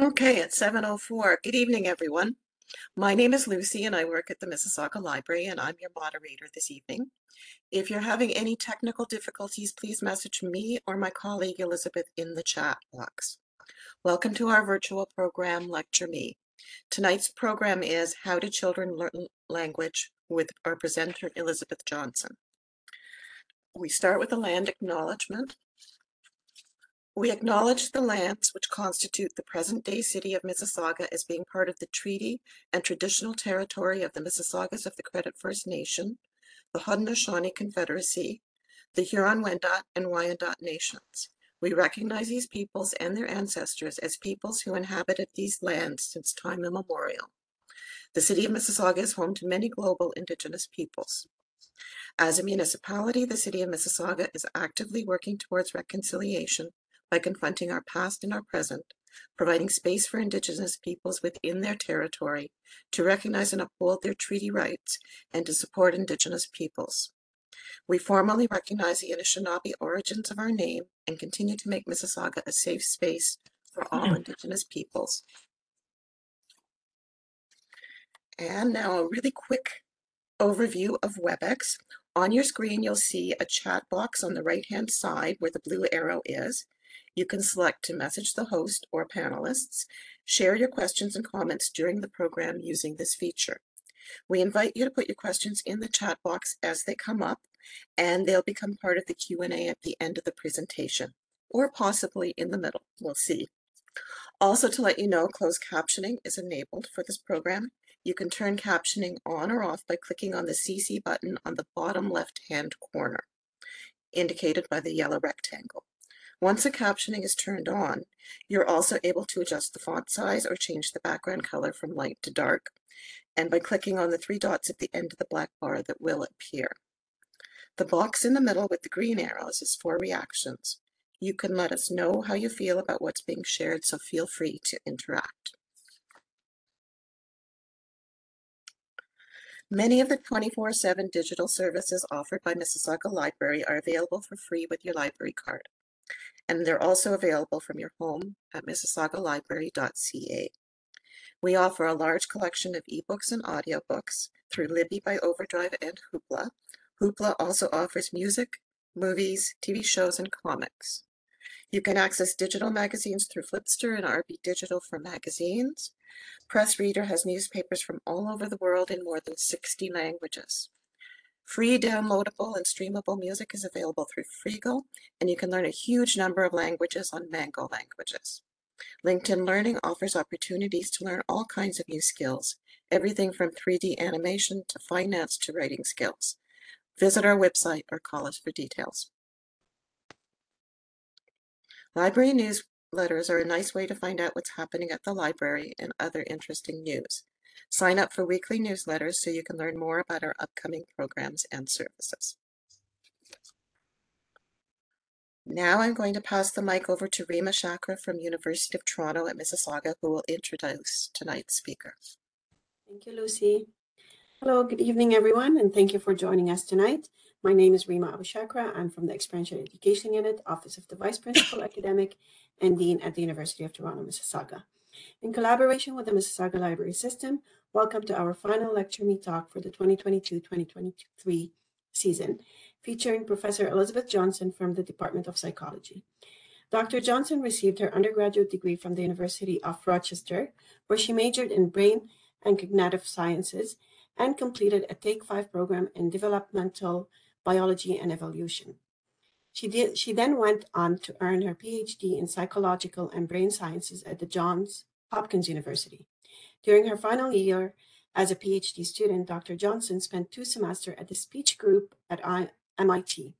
Okay, it's 7:04. Good evening, everyone. My name is Lucy and I work at the Mississauga Library and I'm your moderator this evening. If you're having any technical difficulties, please message me or my colleague Elizabeth in the chat box. Welcome to our virtual program, Lecture Me. Tonight's program is How Do Children Learn Language with our presenter, Elizabeth Johnson. We start with a land acknowledgement. We acknowledge the lands which constitute the present-day city of Mississauga as being part of the treaty and traditional territory of the Mississaugas of the Credit First Nation, the Haudenosaunee Confederacy, the Huron-Wendat and Wyandot nations. We recognize these peoples and their ancestors as peoples who inhabited these lands since time immemorial. The city of Mississauga is home to many global Indigenous peoples. As a municipality, the city of Mississauga is actively working towards reconciliation by confronting our past and our present, providing space for Indigenous peoples within their territory to recognize and uphold their treaty rights and to support Indigenous peoples. We formally recognize the Anishinaabe origins of our name and continue to make Mississauga a safe space for all hmm. Indigenous peoples. And now a really quick overview of WebEx. On your screen, you'll see a chat box on the right-hand side where the blue arrow is. You can select to message the host or panelists, share your questions and comments during the program using this feature. We invite you to put your questions in the chat box as they come up, and they'll become part of the Q&A at the end of the presentation, or possibly in the middle, we'll see. Also to let you know, closed captioning is enabled for this program. You can turn captioning on or off by clicking on the CC button on the bottom left-hand corner, indicated by the yellow rectangle. Once the captioning is turned on, you're also able to adjust the font size or change the background color from light to dark, and by clicking on the three dots at the end of the black bar that will appear. The box in the middle with the green arrows is for reactions. You can let us know how you feel about what's being shared, so feel free to interact. Many of the 24-7 digital services offered by Mississauga Library are available for free with your library card and they're also available from your home at mississaugalibrary.ca. We offer a large collection of ebooks and audiobooks through Libby by Overdrive and Hoopla. Hoopla also offers music, movies, TV shows, and comics. You can access digital magazines through Flipster and RB Digital for magazines. Press Reader has newspapers from all over the world in more than 60 languages. Free downloadable and streamable music is available through Freegal, and you can learn a huge number of languages on Mango Languages. LinkedIn Learning offers opportunities to learn all kinds of new skills, everything from 3D animation to finance to writing skills. Visit our website or call us for details. Library newsletters are a nice way to find out what's happening at the library and other interesting news. Sign up for weekly newsletters so you can learn more about our upcoming programs and services. Now I'm going to pass the mic over to Rima Chakra from University of Toronto at Mississauga, who will introduce tonight's speaker. Thank you, Lucy. Hello, good evening, everyone, and thank you for joining us tonight. My name is Rima Aboushakra. I'm from the Experiential Education Unit, Office of the Vice Principal Academic and Dean at the University of Toronto, Mississauga. In collaboration with the Mississauga Library System, welcome to our final Lecture Me Talk for the 2022-2023 season, featuring Professor Elizabeth Johnson from the Department of Psychology. Dr. Johnson received her undergraduate degree from the University of Rochester, where she majored in brain and cognitive sciences and completed a Take 5 program in developmental biology and evolution. She, did, she then went on to earn her PhD in psychological and brain sciences at the Johns Hopkins University. During her final year as a PhD student, Dr. Johnson spent two semesters at the speech group at MIT.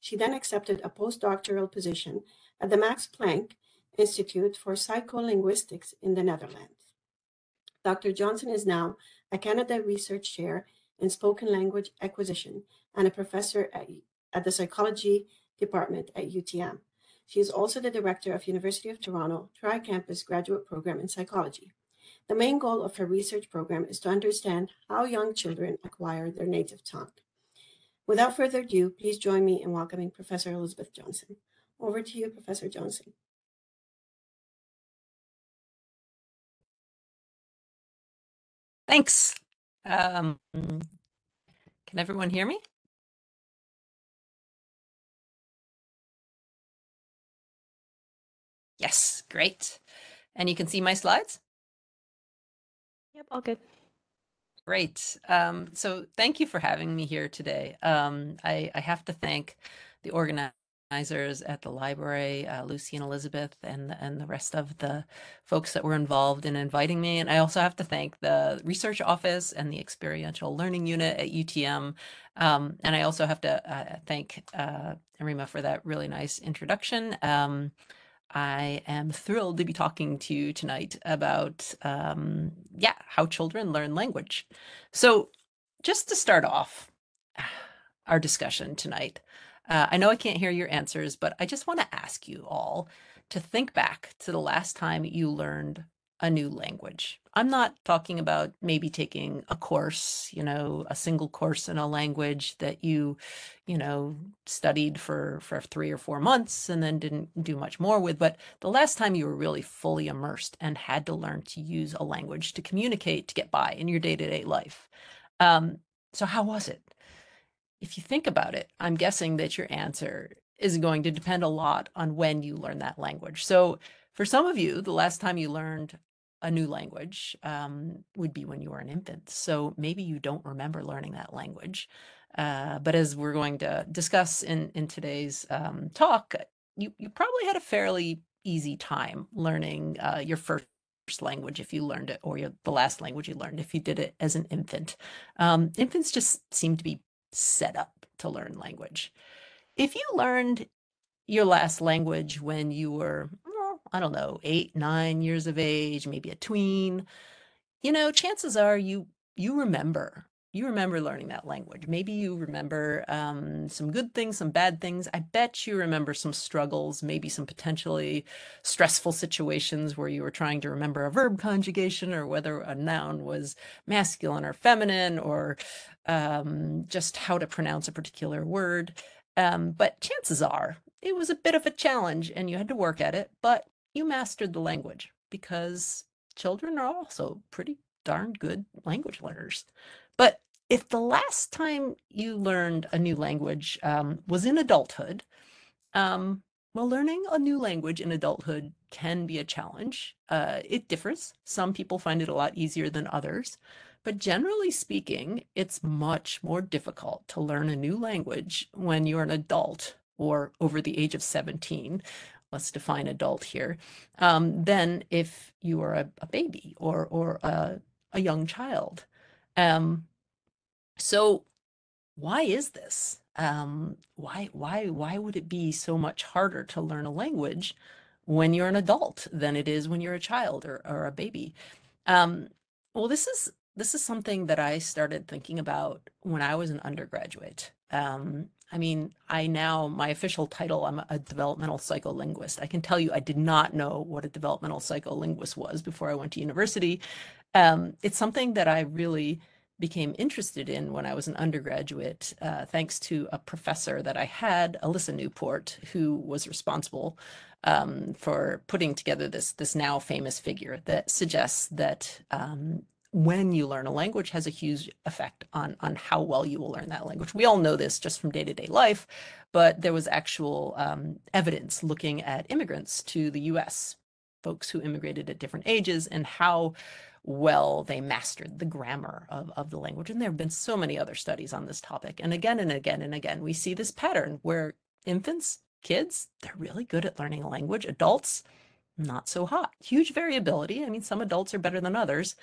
She then accepted a postdoctoral position at the Max Planck Institute for Psycholinguistics in the Netherlands. Dr. Johnson is now a Canada Research Chair in Spoken Language Acquisition and a professor at, at the Psychology Department at UTM. She is also the director of University of Toronto Tri-Campus Graduate Program in Psychology. The main goal of her research program is to understand how young children acquire their native tongue. Without further ado, please join me in welcoming Professor Elizabeth Johnson. Over to you, Professor Johnson. Thanks. Um, can everyone hear me? Yes, great. And you can see my slides? Yep, all good. Great. Um, so thank you for having me here today. Um, I, I have to thank the organizers at the library, uh, Lucy and Elizabeth, and and the rest of the folks that were involved in inviting me. And I also have to thank the research office and the experiential learning unit at UTM. Um, and I also have to uh, thank uh, Rima for that really nice introduction. I am thrilled to be talking to you tonight about, um, yeah, how children learn language. So, just to start off our discussion tonight, uh, I know I can't hear your answers, but I just want to ask you all to think back to the last time you learned a new language. I'm not talking about maybe taking a course, you know, a single course in a language that you, you know, studied for for 3 or 4 months and then didn't do much more with, but the last time you were really fully immersed and had to learn to use a language to communicate to get by in your day-to-day life. Um, so how was it? If you think about it, I'm guessing that your answer is going to depend a lot on when you learn that language. So for some of you, the last time you learned a new language um, would be when you were an infant. So maybe you don't remember learning that language. Uh, but as we're going to discuss in, in today's um, talk, you, you probably had a fairly easy time learning uh, your first language if you learned it, or your, the last language you learned if you did it as an infant. Um, infants just seem to be set up to learn language. If you learned your last language when you were I don't know, eight, nine years of age, maybe a tween, you know, chances are you you remember you remember learning that language. Maybe you remember um, some good things, some bad things. I bet you remember some struggles, maybe some potentially stressful situations where you were trying to remember a verb conjugation or whether a noun was masculine or feminine or um, just how to pronounce a particular word. Um, but chances are it was a bit of a challenge and you had to work at it, but you mastered the language because children are also pretty darn good language learners. But if the last time you learned a new language um, was in adulthood, um, well, learning a new language in adulthood can be a challenge. Uh, it differs. Some people find it a lot easier than others. But generally speaking, it's much more difficult to learn a new language when you're an adult or over the age of 17 let's define adult here, um, than if you are a, a baby or or a, a young child. Um, so why is this? Um, why why why would it be so much harder to learn a language when you're an adult than it is when you're a child or, or a baby? Um, well, this is this is something that I started thinking about when I was an undergraduate. Um, I mean, I now, my official title, I'm a developmental psycholinguist. I can tell you, I did not know what a developmental psycholinguist was before I went to university. Um, it's something that I really became interested in when I was an undergraduate, uh, thanks to a professor that I had, Elissa Newport, who was responsible um, for putting together this this now famous figure that suggests that um, when you learn a language has a huge effect on on how well you will learn that language. We all know this just from day-to-day life, but there was actual um, evidence looking at immigrants to the U.S., folks who immigrated at different ages, and how well they mastered the grammar of, of the language. And there have been so many other studies on this topic. And again and again and again, we see this pattern where infants, kids, they're really good at learning a language. Adults, not so hot. Huge variability. I mean, some adults are better than others,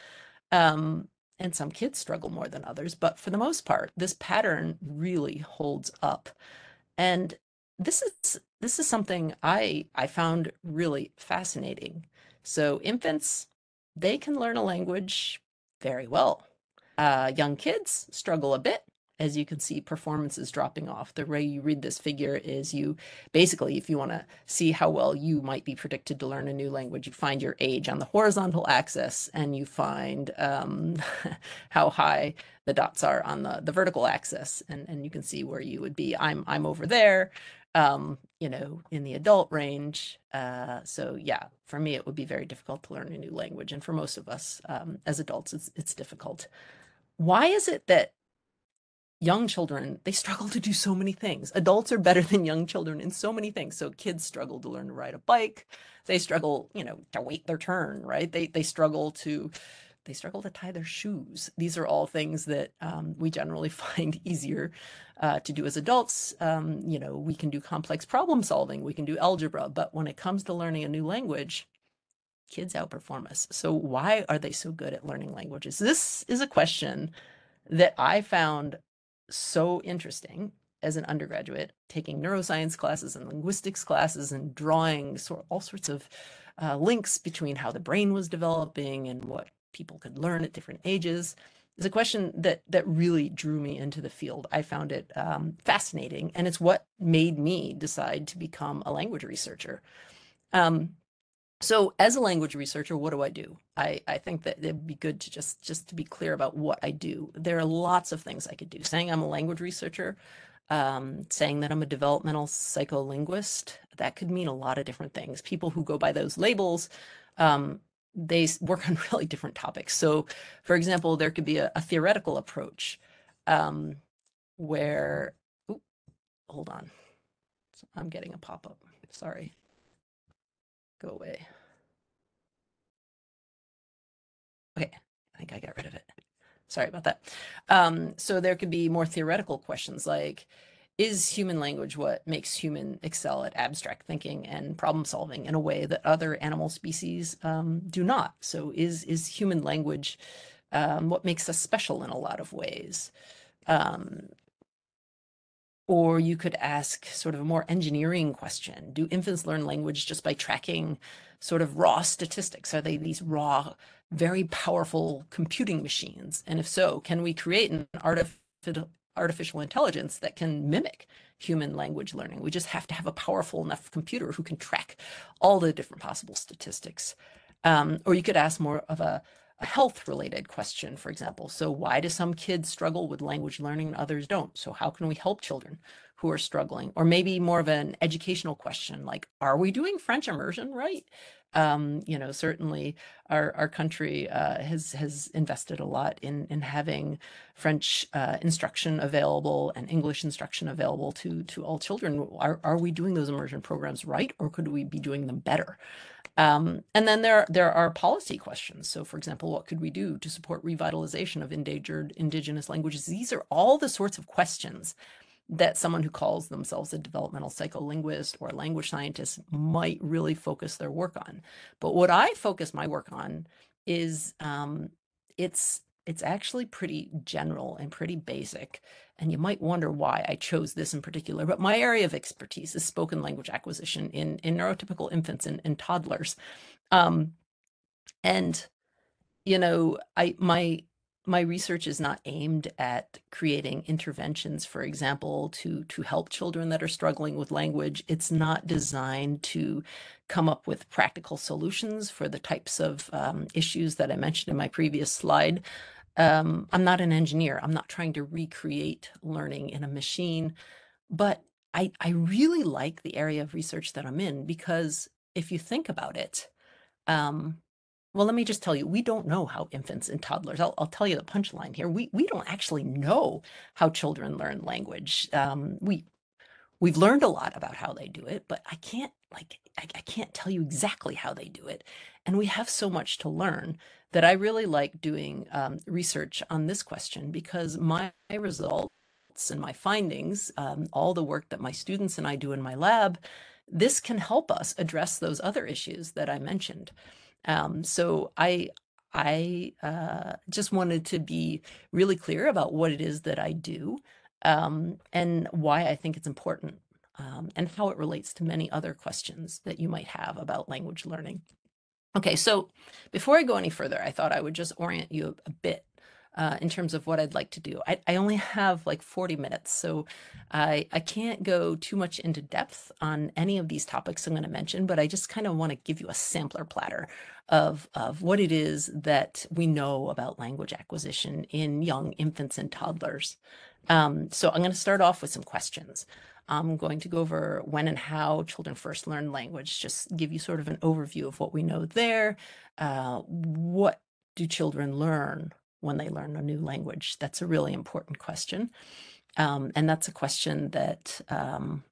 um, and some kids struggle more than others, but for the most part, this pattern really holds up. And this is this is something I I found really fascinating. So infants, they can learn a language very well. Uh, young kids struggle a bit, as you can see, performance is dropping off. The way you read this figure is you basically, if you want to see how well you might be predicted to learn a new language, you find your age on the horizontal axis and you find um, how high the dots are on the, the vertical axis. And, and you can see where you would be. I'm, I'm over there. um, you know, in the adult range. Uh, so yeah, for me, it would be very difficult to learn a new language, and for most of us um, as adults, it's it's difficult. Why is it that young children they struggle to do so many things. Adults are better than young children in so many things. So kids struggle to learn to ride a bike. They struggle you know to wait their turn right? They they struggle to they struggle to tie their shoes. These are all things that um, we generally find easier uh, to do as adults. Um, you know we can do complex problem solving. We can do algebra. But when it comes to learning a new language kids outperform us. So why are they so good at learning languages? This is a question that i found so interesting as an undergraduate, taking neuroscience classes and linguistics classes and drawing sort all sorts of uh, links between how the brain was developing and what people could learn at different ages is a question that that really drew me into the field. I found it um, fascinating, and it's what made me decide to become a language researcher. Um, so as a language researcher what do i do? I i think that it'd be good to just just to be clear about what i do. There are lots of things i could do. Saying i'm a language researcher um, saying that i'm a developmental psycholinguist that could mean a lot of different things. People who go by those labels um, they work on really different topics. So for example there could be a, a theoretical approach um, where hold on. I'm getting a pop-up. Sorry go away. Okay, I think I got rid of it. Sorry about that. Um, so there could be more theoretical questions like, is human language what makes human excel at abstract thinking and problem solving in a way that other animal species um, do not? So is is human language um, what makes us special in a lot of ways? Um, or you could ask sort of a more engineering question. Do infants learn language just by tracking sort of raw statistics? Are they these raw, very powerful computing machines? And if so, can we create an artificial artificial intelligence that can mimic human language learning? We just have to have a powerful enough computer who can track all the different possible statistics. Um, or you could ask more of a a health related question, for example. So, why do some kids struggle with language learning and others don't? So, how can we help children who are struggling? Or maybe more of an educational question like, are we doing French immersion right? Um, you know, certainly our, our country uh, has has invested a lot in in having French uh, instruction available and English instruction available to to all children. Are are we doing those immersion programs right, or could we be doing them better? Um, and then there, there are policy questions. So, for example, what could we do to support revitalization of endangered indigenous languages? These are all the sorts of questions that someone who calls themselves a developmental psycholinguist or language scientist might really focus their work on. But what I focus my work on is um, it's it's actually pretty general and pretty basic. And you might wonder why I chose this in particular. But my area of expertise is spoken language acquisition in, in neurotypical infants and, and toddlers. Um, and, you know, I my my research is not aimed at creating interventions for example to to help children that are struggling with language it's not designed to come up with practical solutions for the types of um, issues that i mentioned in my previous slide um, I'm not an engineer. I'm not trying to recreate learning in a machine, but I, I really like the area of research that I'm in because if you think about it, um, well, let me just tell you, we don't know how infants and toddlers. I'll, I'll tell you the punchline here. We we don't actually know how children learn language. Um, we we've learned a lot about how they do it, but I can't like I, I can't tell you exactly how they do it. And we have so much to learn that I really like doing um, research on this question because my results and my findings, um, all the work that my students and I do in my lab, this can help us address those other issues that I mentioned. Um, so I I uh, just wanted to be really clear about what it is that I do um, and why I think it's important um, and how it relates to many other questions that you might have about language learning. Okay, so before I go any further, I thought I would just orient you a, a bit uh, in terms of what I'd like to do. I, I, only have like 40 minutes, so I, I can't go too much into depth on any of these topics I'm going to mention, but I just kind of want to give you a sampler platter of, of what it is that we know about language acquisition in young infants and toddlers. Um, so I'm going to start off with some questions. I'm going to go over when and how children first learn language, just give you sort of an overview of what we know there. Uh, what do children learn when they learn a new language? That's a really important question. Um, and that's a question that um,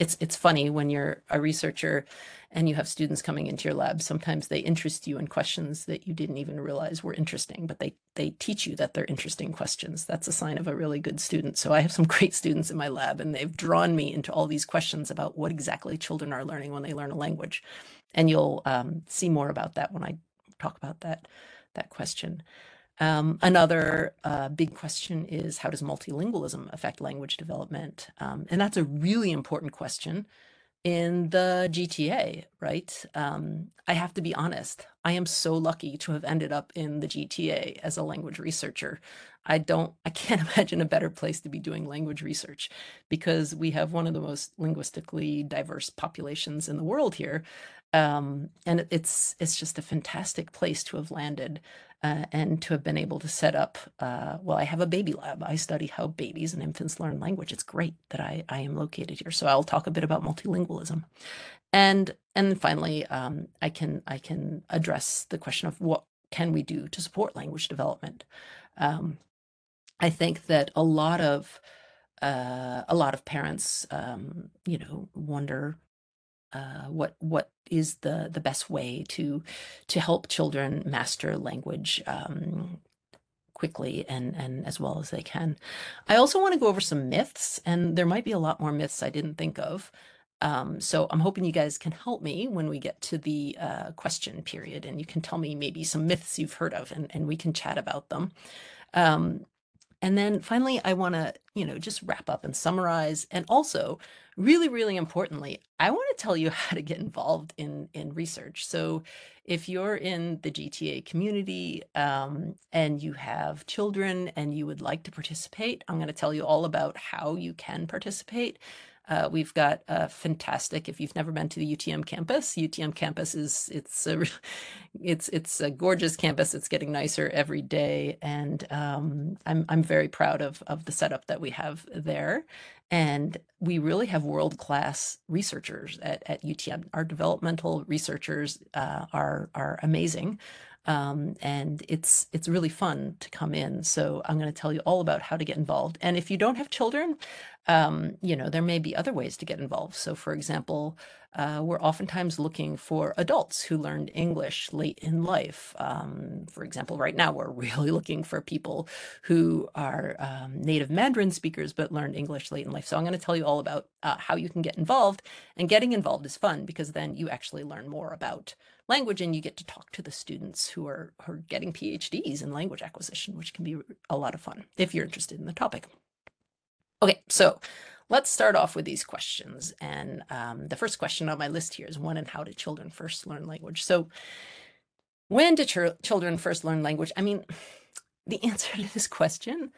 it's it's funny when you're a researcher and you have students coming into your lab sometimes they interest you in questions that you didn't even realize were interesting but they they teach you that they're interesting questions. That's a sign of a really good student. So i have some great students in my lab and they've drawn me into all these questions about what exactly children are learning when they learn a language. And you'll um, see more about that when i talk about that that question um, another uh, big question is how does multilingualism affect language development? Um, and that's a really important question in the GTA, right? Um, I have to be honest. I am so lucky to have ended up in the GTA as a language researcher. I don't, I can't imagine a better place to be doing language research because we have one of the most linguistically diverse populations in the world here. Um, and it's it's just a fantastic place to have landed uh, and to have been able to set up. Uh, well, I have a baby lab. I study how babies and infants learn language. It's great that I I am located here. So I'll talk a bit about multilingualism, and and finally, um, I can I can address the question of what can we do to support language development. Um, I think that a lot of uh, a lot of parents, um, you know, wonder uh, what what is the the best way to to help children master language um, quickly and and as well as they can. I also want to go over some myths, and there might be a lot more myths I didn't think of. Um, so I'm hoping you guys can help me when we get to the uh, question period, and you can tell me maybe some myths you've heard of, and, and we can chat about them. Um, and then finally, I want to, you know, just wrap up and summarize. And also, really, really importantly, I want to tell you how to get involved in in research. So, if you're in the GTA community um, and you have children and you would like to participate, I'm going to tell you all about how you can participate. Uh, we've got a fantastic. If you've never been to the UTM campus, UTM campus is it's a it's it's a gorgeous campus. It's getting nicer every day, and um, I'm I'm very proud of of the setup that we have there. And we really have world class researchers at, at UTM. Our developmental researchers uh, are are amazing. Um, and it's it's really fun to come in. So I'm going to tell you all about how to get involved. And if you don't have children, um, you know there may be other ways to get involved. So, for example, uh, we're oftentimes looking for adults who learned English late in life. Um, for example, right now we're really looking for people who are um, native Mandarin speakers but learned English late in life. So I'm going to tell you all about uh, how you can get involved. And getting involved is fun because then you actually learn more about language and you get to talk to the students who are, who are getting PhDs in language acquisition, which can be a lot of fun if you're interested in the topic. Okay, so let's start off with these questions. And um, the first question on my list here is when and how did children first learn language? So when did ch children first learn language? I mean, the answer to this question,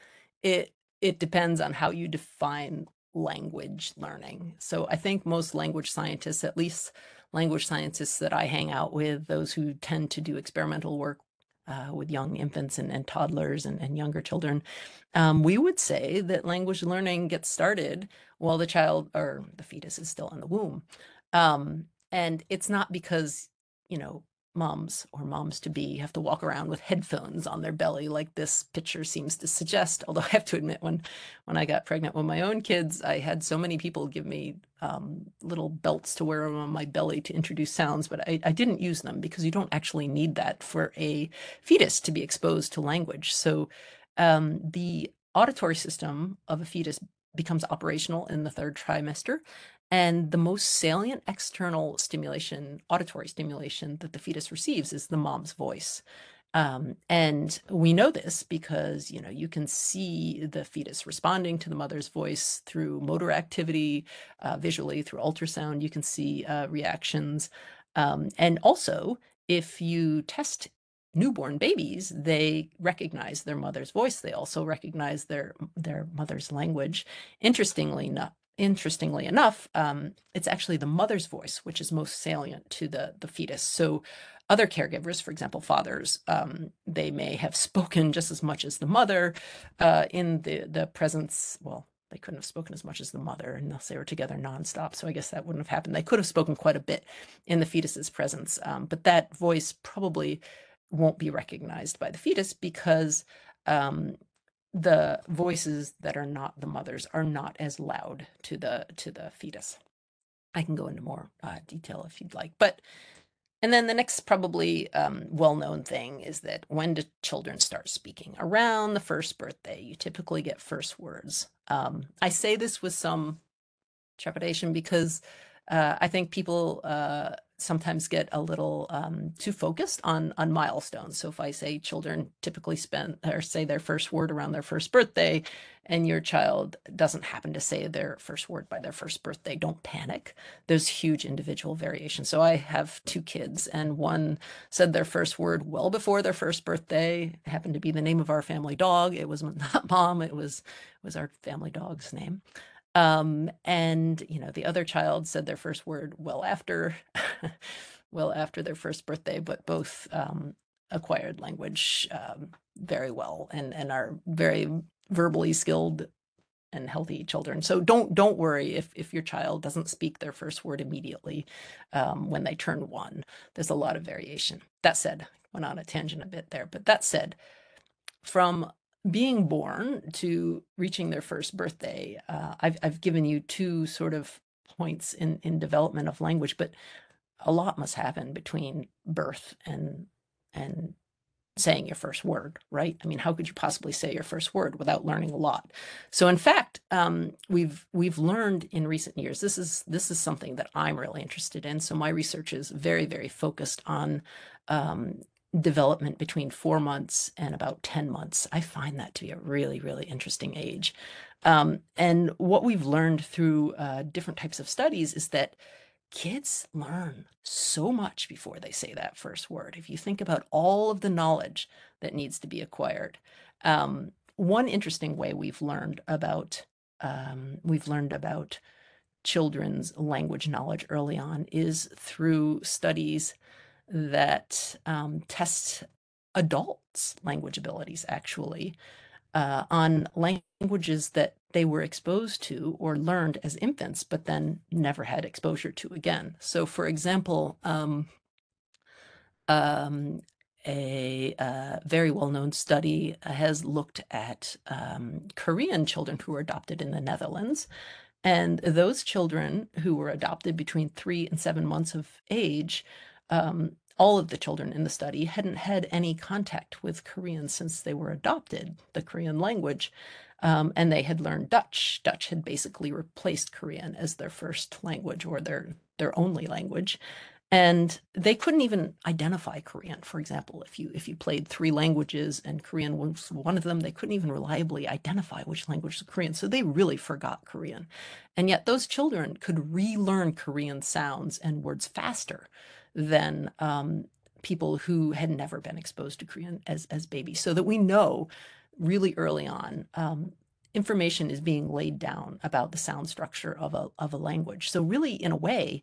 it it depends on how you define language learning. So I think most language scientists, at least language scientists that I hang out with, those who tend to do experimental work uh, with young infants and, and toddlers and, and, younger children, um, we would say that language learning gets started while the child or the fetus is still in the womb. Um, and it's not because, you know, moms or moms to be have to walk around with headphones on their belly like this picture seems to suggest although i have to admit when when i got pregnant with my own kids i had so many people give me um, little belts to wear on my belly to introduce sounds but I, I didn't use them because you don't actually need that for a fetus to be exposed to language. So um, the auditory system of a fetus becomes operational in the third trimester and the most salient external stimulation, auditory stimulation that the fetus receives is the mom's voice. Um, and we know this because you know you can see the fetus responding to the mother's voice through motor activity, uh, visually through ultrasound. You can see uh, reactions, um, and also if you test newborn babies, they recognize their mother's voice. They also recognize their their mother's language. Interestingly enough, interestingly enough, um, it's actually the mother's voice which is most salient to the the fetus. So other caregivers, for example, fathers, um, they may have spoken just as much as the mother uh, in the the presence, well, they couldn't have spoken as much as the mother unless they were together nonstop. So I guess that wouldn't have happened. They could have spoken quite a bit in the fetus's presence, um, but that voice probably won't be recognized by the fetus because um, the voices that are not the mother's are not as loud to the to the fetus. I can go into more uh, detail if you'd like, but and then the next probably um, well-known thing is that when do children start speaking? Around the first birthday, you typically get first words. Um, I say this with some trepidation because uh, I think people uh, sometimes get a little um, too focused on on milestones. So if I say children typically spend or say their first word around their first birthday, and your child doesn't happen to say their first word by their first birthday, don't panic. There's huge individual variation. So I have two kids, and one said their first word well before their first birthday. It happened to be the name of our family dog. It was not mom. It was it was our family dog's name. Um, and you know, the other child said their first word well after, well after their first birthday, but both um, acquired language um, very well and and are very verbally skilled and healthy children. So don't don't worry if if your child doesn't speak their first word immediately um, when they turn one. There's a lot of variation. That said, went on a tangent a bit there, but that said, from being born to reaching their first birthday, uh, I've I've given you two sort of points in in development of language, but a lot must happen between birth and and saying your first word, right? I mean, how could you possibly say your first word without learning a lot? So, in fact, um, we've we've learned in recent years. This is this is something that I'm really interested in. So, my research is very very focused on um, development between four months and about 10 months. I find that to be a really, really interesting age. Um, and what we've learned through uh, different types of studies is that kids learn so much before they say that first word. If you think about all of the knowledge that needs to be acquired, um, one interesting way we've learned about um, we've learned about children's language knowledge early on is through studies that um, test adults' language abilities actually uh, on languages that they were exposed to or learned as infants, but then never had exposure to again. So, for example, um, um, a uh, very well known study has looked at um, Korean children who were adopted in the Netherlands. And those children who were adopted between three and seven months of age um, all of the children in the study hadn't had any contact with Korean since they were adopted, the Korean language, um, and they had learned Dutch. Dutch had basically replaced Korean as their first language or their their only language, and they couldn't even identify Korean. For example, if you if you played three languages and Korean was one of them, they couldn't even reliably identify which language was Korean. So they really forgot Korean, and yet those children could relearn Korean sounds and words faster than um, people who had never been exposed to Korean as as babies, so that we know really early on um, information is being laid down about the sound structure of a of a language. So really, in a way.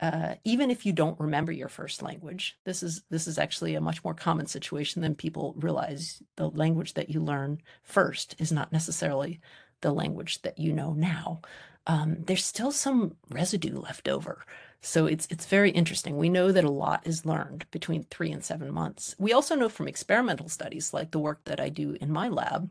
Uh, even if you don't remember your first language, this is this is actually a much more common situation than people realize. The language that you learn first is not necessarily the language that you know now. Um, there's still some residue left over so it's it's very interesting. We know that a lot is learned between three and seven months. We also know from experimental studies, like the work that I do in my lab,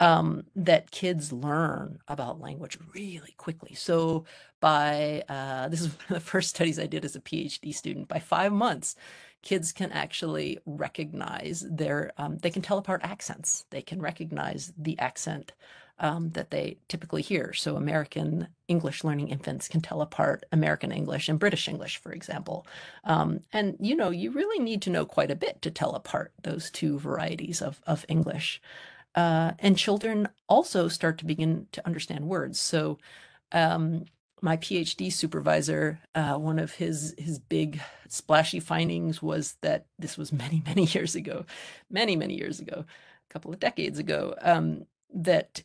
um, that kids learn about language really quickly. So by uh, this is one of the first studies I did as a PhD student. By five months, kids can actually recognize their um, they can tell apart accents. They can recognize the accent um, that they typically hear. So, American English learning infants can tell apart American English and British English, for example. Um, and, you know, you really need to know quite a bit to tell apart those two varieties of, of English. Uh, and children also start to begin to understand words. So, um, my PhD supervisor, uh, one of his his big splashy findings was that this was many many years ago, many many years ago, a couple of decades ago, um, that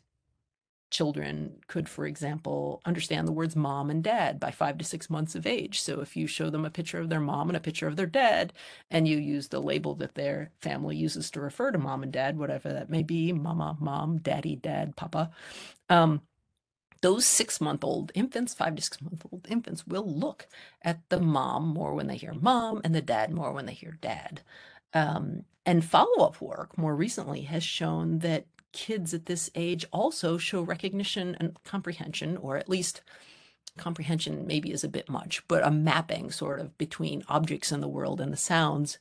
children could, for example, understand the words mom and dad by five to six months of age. So if you show them a picture of their mom and a picture of their dad, and you use the label that their family uses to refer to mom and dad, whatever that may be, mama, mom, daddy, dad, papa, um, those six month old infants, five to six month old infants, will look at the mom more when they hear mom and the dad more when they hear dad. Um, and follow up work more recently has shown that kids at this age also show recognition and comprehension, or at least comprehension maybe is a bit much, but a mapping sort of between objects in the world and the sounds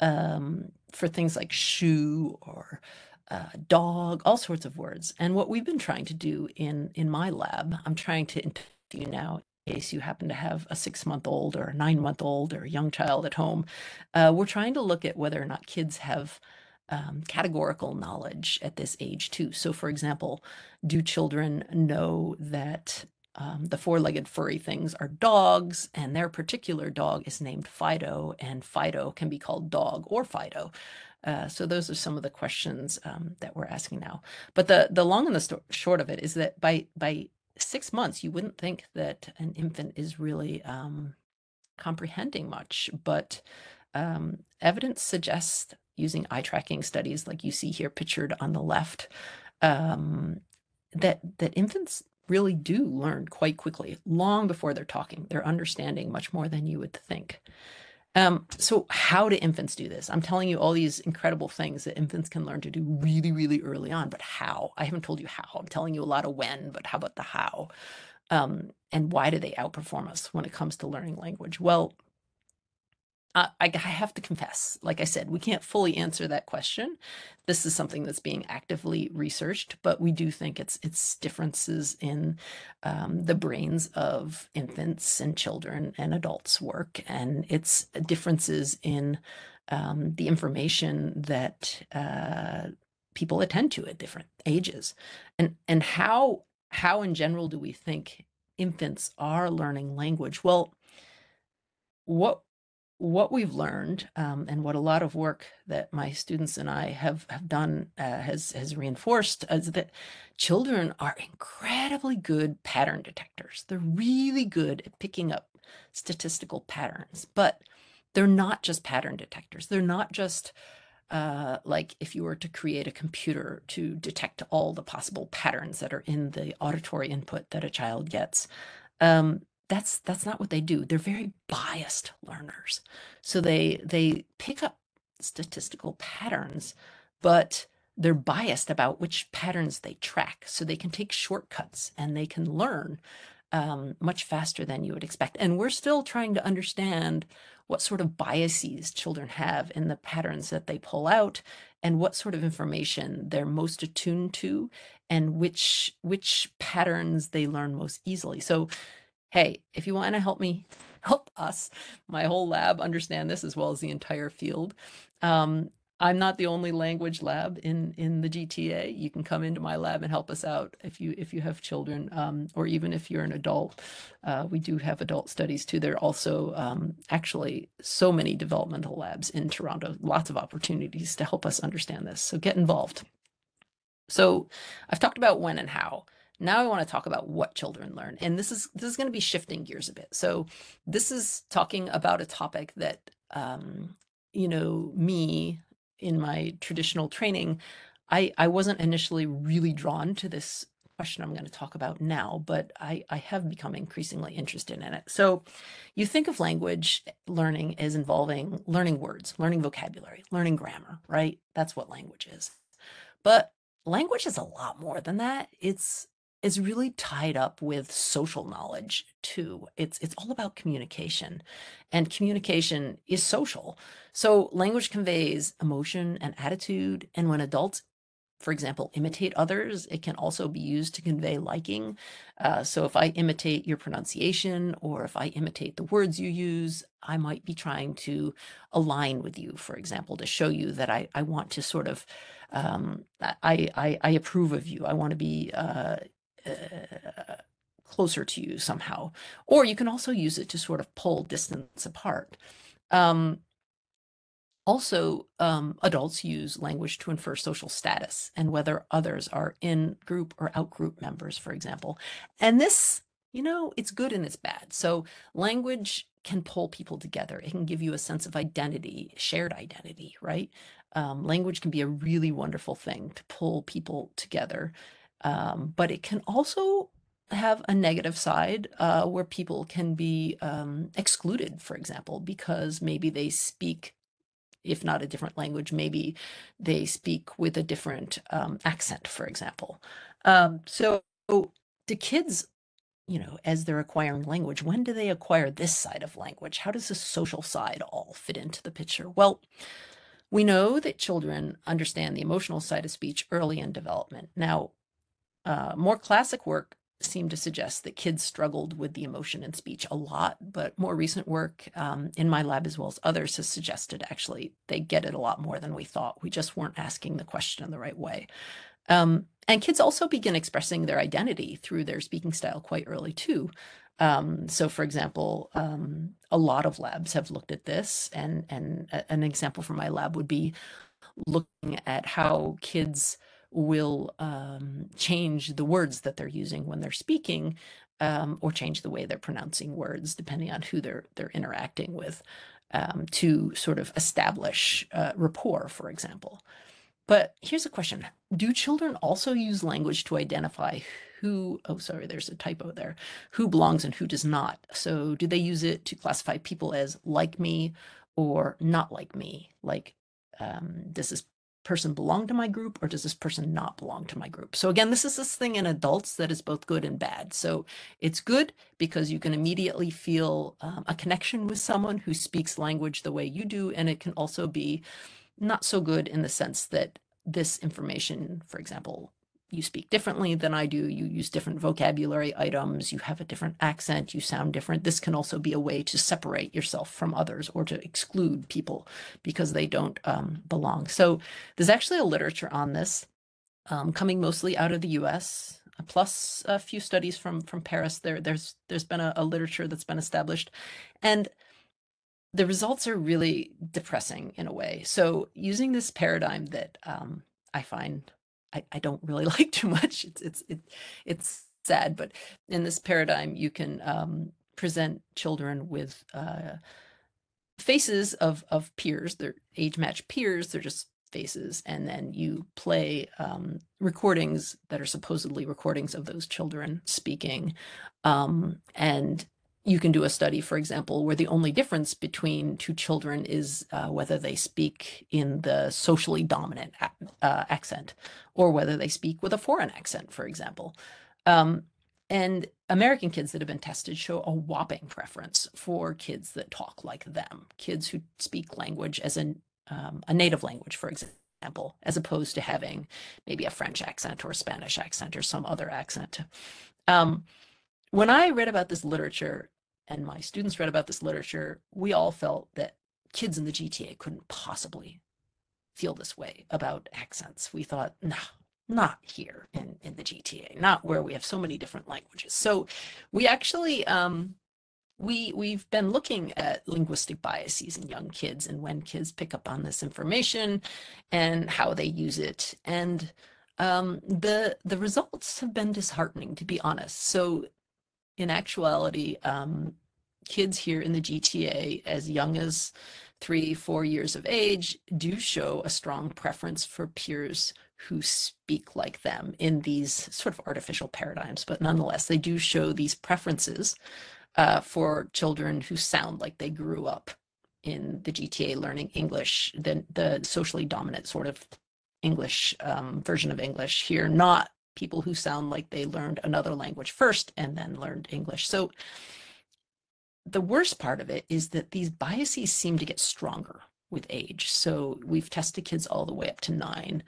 um, for things like shoe or uh, dog, all sorts of words. And what we've been trying to do in in my lab, I'm trying to interview now in case you happen to have a six month old or a nine month old or a young child at home. Uh, we're trying to look at whether or not kids have um, categorical knowledge at this age too. So, for example, do children know that um, the four-legged furry things are dogs, and their particular dog is named Fido, and Fido can be called dog or Fido. Uh, so those are some of the questions um, that we're asking now. But the the long and the sto- short of it is that by by six months, you wouldn't think that an infant is really um, comprehending much, but um, evidence suggests using eye tracking studies, like you see here pictured on the left, um, that that infants really do learn quite quickly, long before they're talking. They're understanding much more than you would think. Um, so, how do infants do this? I'm telling you all these incredible things that infants can learn to do really, really early on, but how? I haven't told you how. I'm telling you a lot of when, but how about the how? Um, and why do they outperform us when it comes to learning language? Well, I, I have to confess, like I said, we can't fully answer that question. This is something that's being actively researched, but we do think it's it's differences in um, the brains of infants and children and adults work, and it's differences in um, the information that uh, people attend to at different ages, and and how how in general do we think infants are learning language? Well, what what we've learned um, and what a lot of work that my students and I have have done uh, has has reinforced is that children are incredibly good pattern detectors. They're really good at picking up statistical patterns, but they're not just pattern detectors. They're not just uh, like if you were to create a computer to detect all the possible patterns that are in the auditory input that a child gets. Um, that's that's not what they do. They're very biased learners. So they they pick up statistical patterns, but they're biased about which patterns they track. So they can take shortcuts and they can learn um, much faster than you would expect. And we're still trying to understand what sort of biases children have in the patterns that they pull out and what sort of information they're most attuned to and which which patterns they learn most easily. So hey, if you want to help me help us, my whole lab understand this as well as the entire field. Um, I'm not the only language lab in in the GTA. You can come into my lab and help us out if you if you have children, um, or even if you're an adult. Uh, we do have adult studies too. There are also um, actually so many developmental labs in Toronto. Lots of opportunities to help us understand this. So get involved. So I've talked about when and how. Now I want to talk about what children learn. And this is this is going to be shifting gears a bit. So this is talking about a topic that um, you know, me in my traditional training, I I wasn't initially really drawn to this question I'm going to talk about now, but I, I have become increasingly interested in it. So you think of language learning as involving learning words, learning vocabulary, learning grammar, right? That's what language is. But language is a lot more than that. It's is really tied up with social knowledge too. It's it's all about communication. And communication is social. So language conveys emotion and attitude and when adults for example, imitate others. It can also be used to convey liking. Uh, so if I imitate your pronunciation or if I imitate the words you use, I might be trying to align with you, for example, to show you that I, I want to sort of, um, I, I, I approve of you. I want to be uh, uh, closer to you somehow. Or you can also use it to sort of pull distance apart. Um, also, um, adults use language to infer social status and whether others are in group or out group members, for example. And this, you know, it's good and it's bad. So, language can pull people together, it can give you a sense of identity, shared identity, right? Um, language can be a really wonderful thing to pull people together um, but it can also have a negative side uh, where people can be um, excluded, for example, because maybe they speak, if not a different language, maybe they speak with a different um, accent, for example. Um, so, do kids, you know, as they're acquiring language, when do they acquire this side of language? How does the social side all fit into the picture? Well, we know that children understand the emotional side of speech early in development. Now, uh, more classic work seemed to suggest that kids struggled with the emotion and speech a lot, but more recent work um, in my lab as well as others has suggested actually they get it a lot more than we thought. We just weren't asking the question in the right way. Um, and kids also begin expressing their identity through their speaking style quite early too. Um, so, for example, um, a lot of labs have looked at this, and and an example from my lab would be looking at how kids will um, change the words that they're using when they're speaking, um, or change the way they're pronouncing words depending on who they're they're interacting with, um, to sort of establish uh, rapport, for example. But here's a question Do children also use language to identify who, oh, sorry, there's a typo there, who belongs and who does not? So do they use it to classify people as like me or not like me? Like, um, this person belong to my group or does this person not belong to my group? So again, this is this thing in adults that is both good and bad. So it's good because you can immediately feel um, a connection with someone who speaks language the way you do. And it can also be not so good in the sense that this information, for example, you speak differently than I do, you use different vocabulary items, you have a different accent, you sound different. This can also be a way to separate yourself from others or to exclude people because they don't um, belong. So there's actually a literature on this um, coming mostly out of the US. Plus a few studies from from Paris. There, there's there's been a, a literature that's been established, and the results are really depressing in a way. So using this paradigm that um, I find I, I don't really like too much. It's it's it, it's sad, but in this paradigm, you can um, present children with uh, faces of of peers. They're age matched peers. They're just faces, and then you play um, recordings that are supposedly recordings of those children speaking, um, and you can do a study, for example, where the only difference between two children is uh, whether they speak in the socially dominant uh, accent or whether they speak with a foreign accent, for example. Um, and American kids that have been tested show a whopping preference for kids that talk like them, kids who speak language as an, um, a native language, for example, as opposed to having maybe a French accent or a Spanish accent or some other accent. Um, when I read about this literature, and my students read about this literature, we all felt that kids in the GTA couldn't possibly feel this way about accents. We thought, no, not here in, in the GTA, not where we have so many different languages. So we actually um, we we've been looking at linguistic biases in young kids and when kids pick up on this information and how they use it. And um, the the results have been disheartening, to be honest. So in actuality, um, kids here in the GTA, as young as three, four years of age, do show a strong preference for peers who speak like them in these sort of artificial paradigms. But nonetheless, they do show these preferences uh, for children who sound like they grew up in the GTA learning English, the, the socially dominant sort of English um, version of English here, not people who sound like they learned another language first and then learned English. So the worst part of it is that these biases seem to get stronger with age. So we've tested kids all the way up to nine,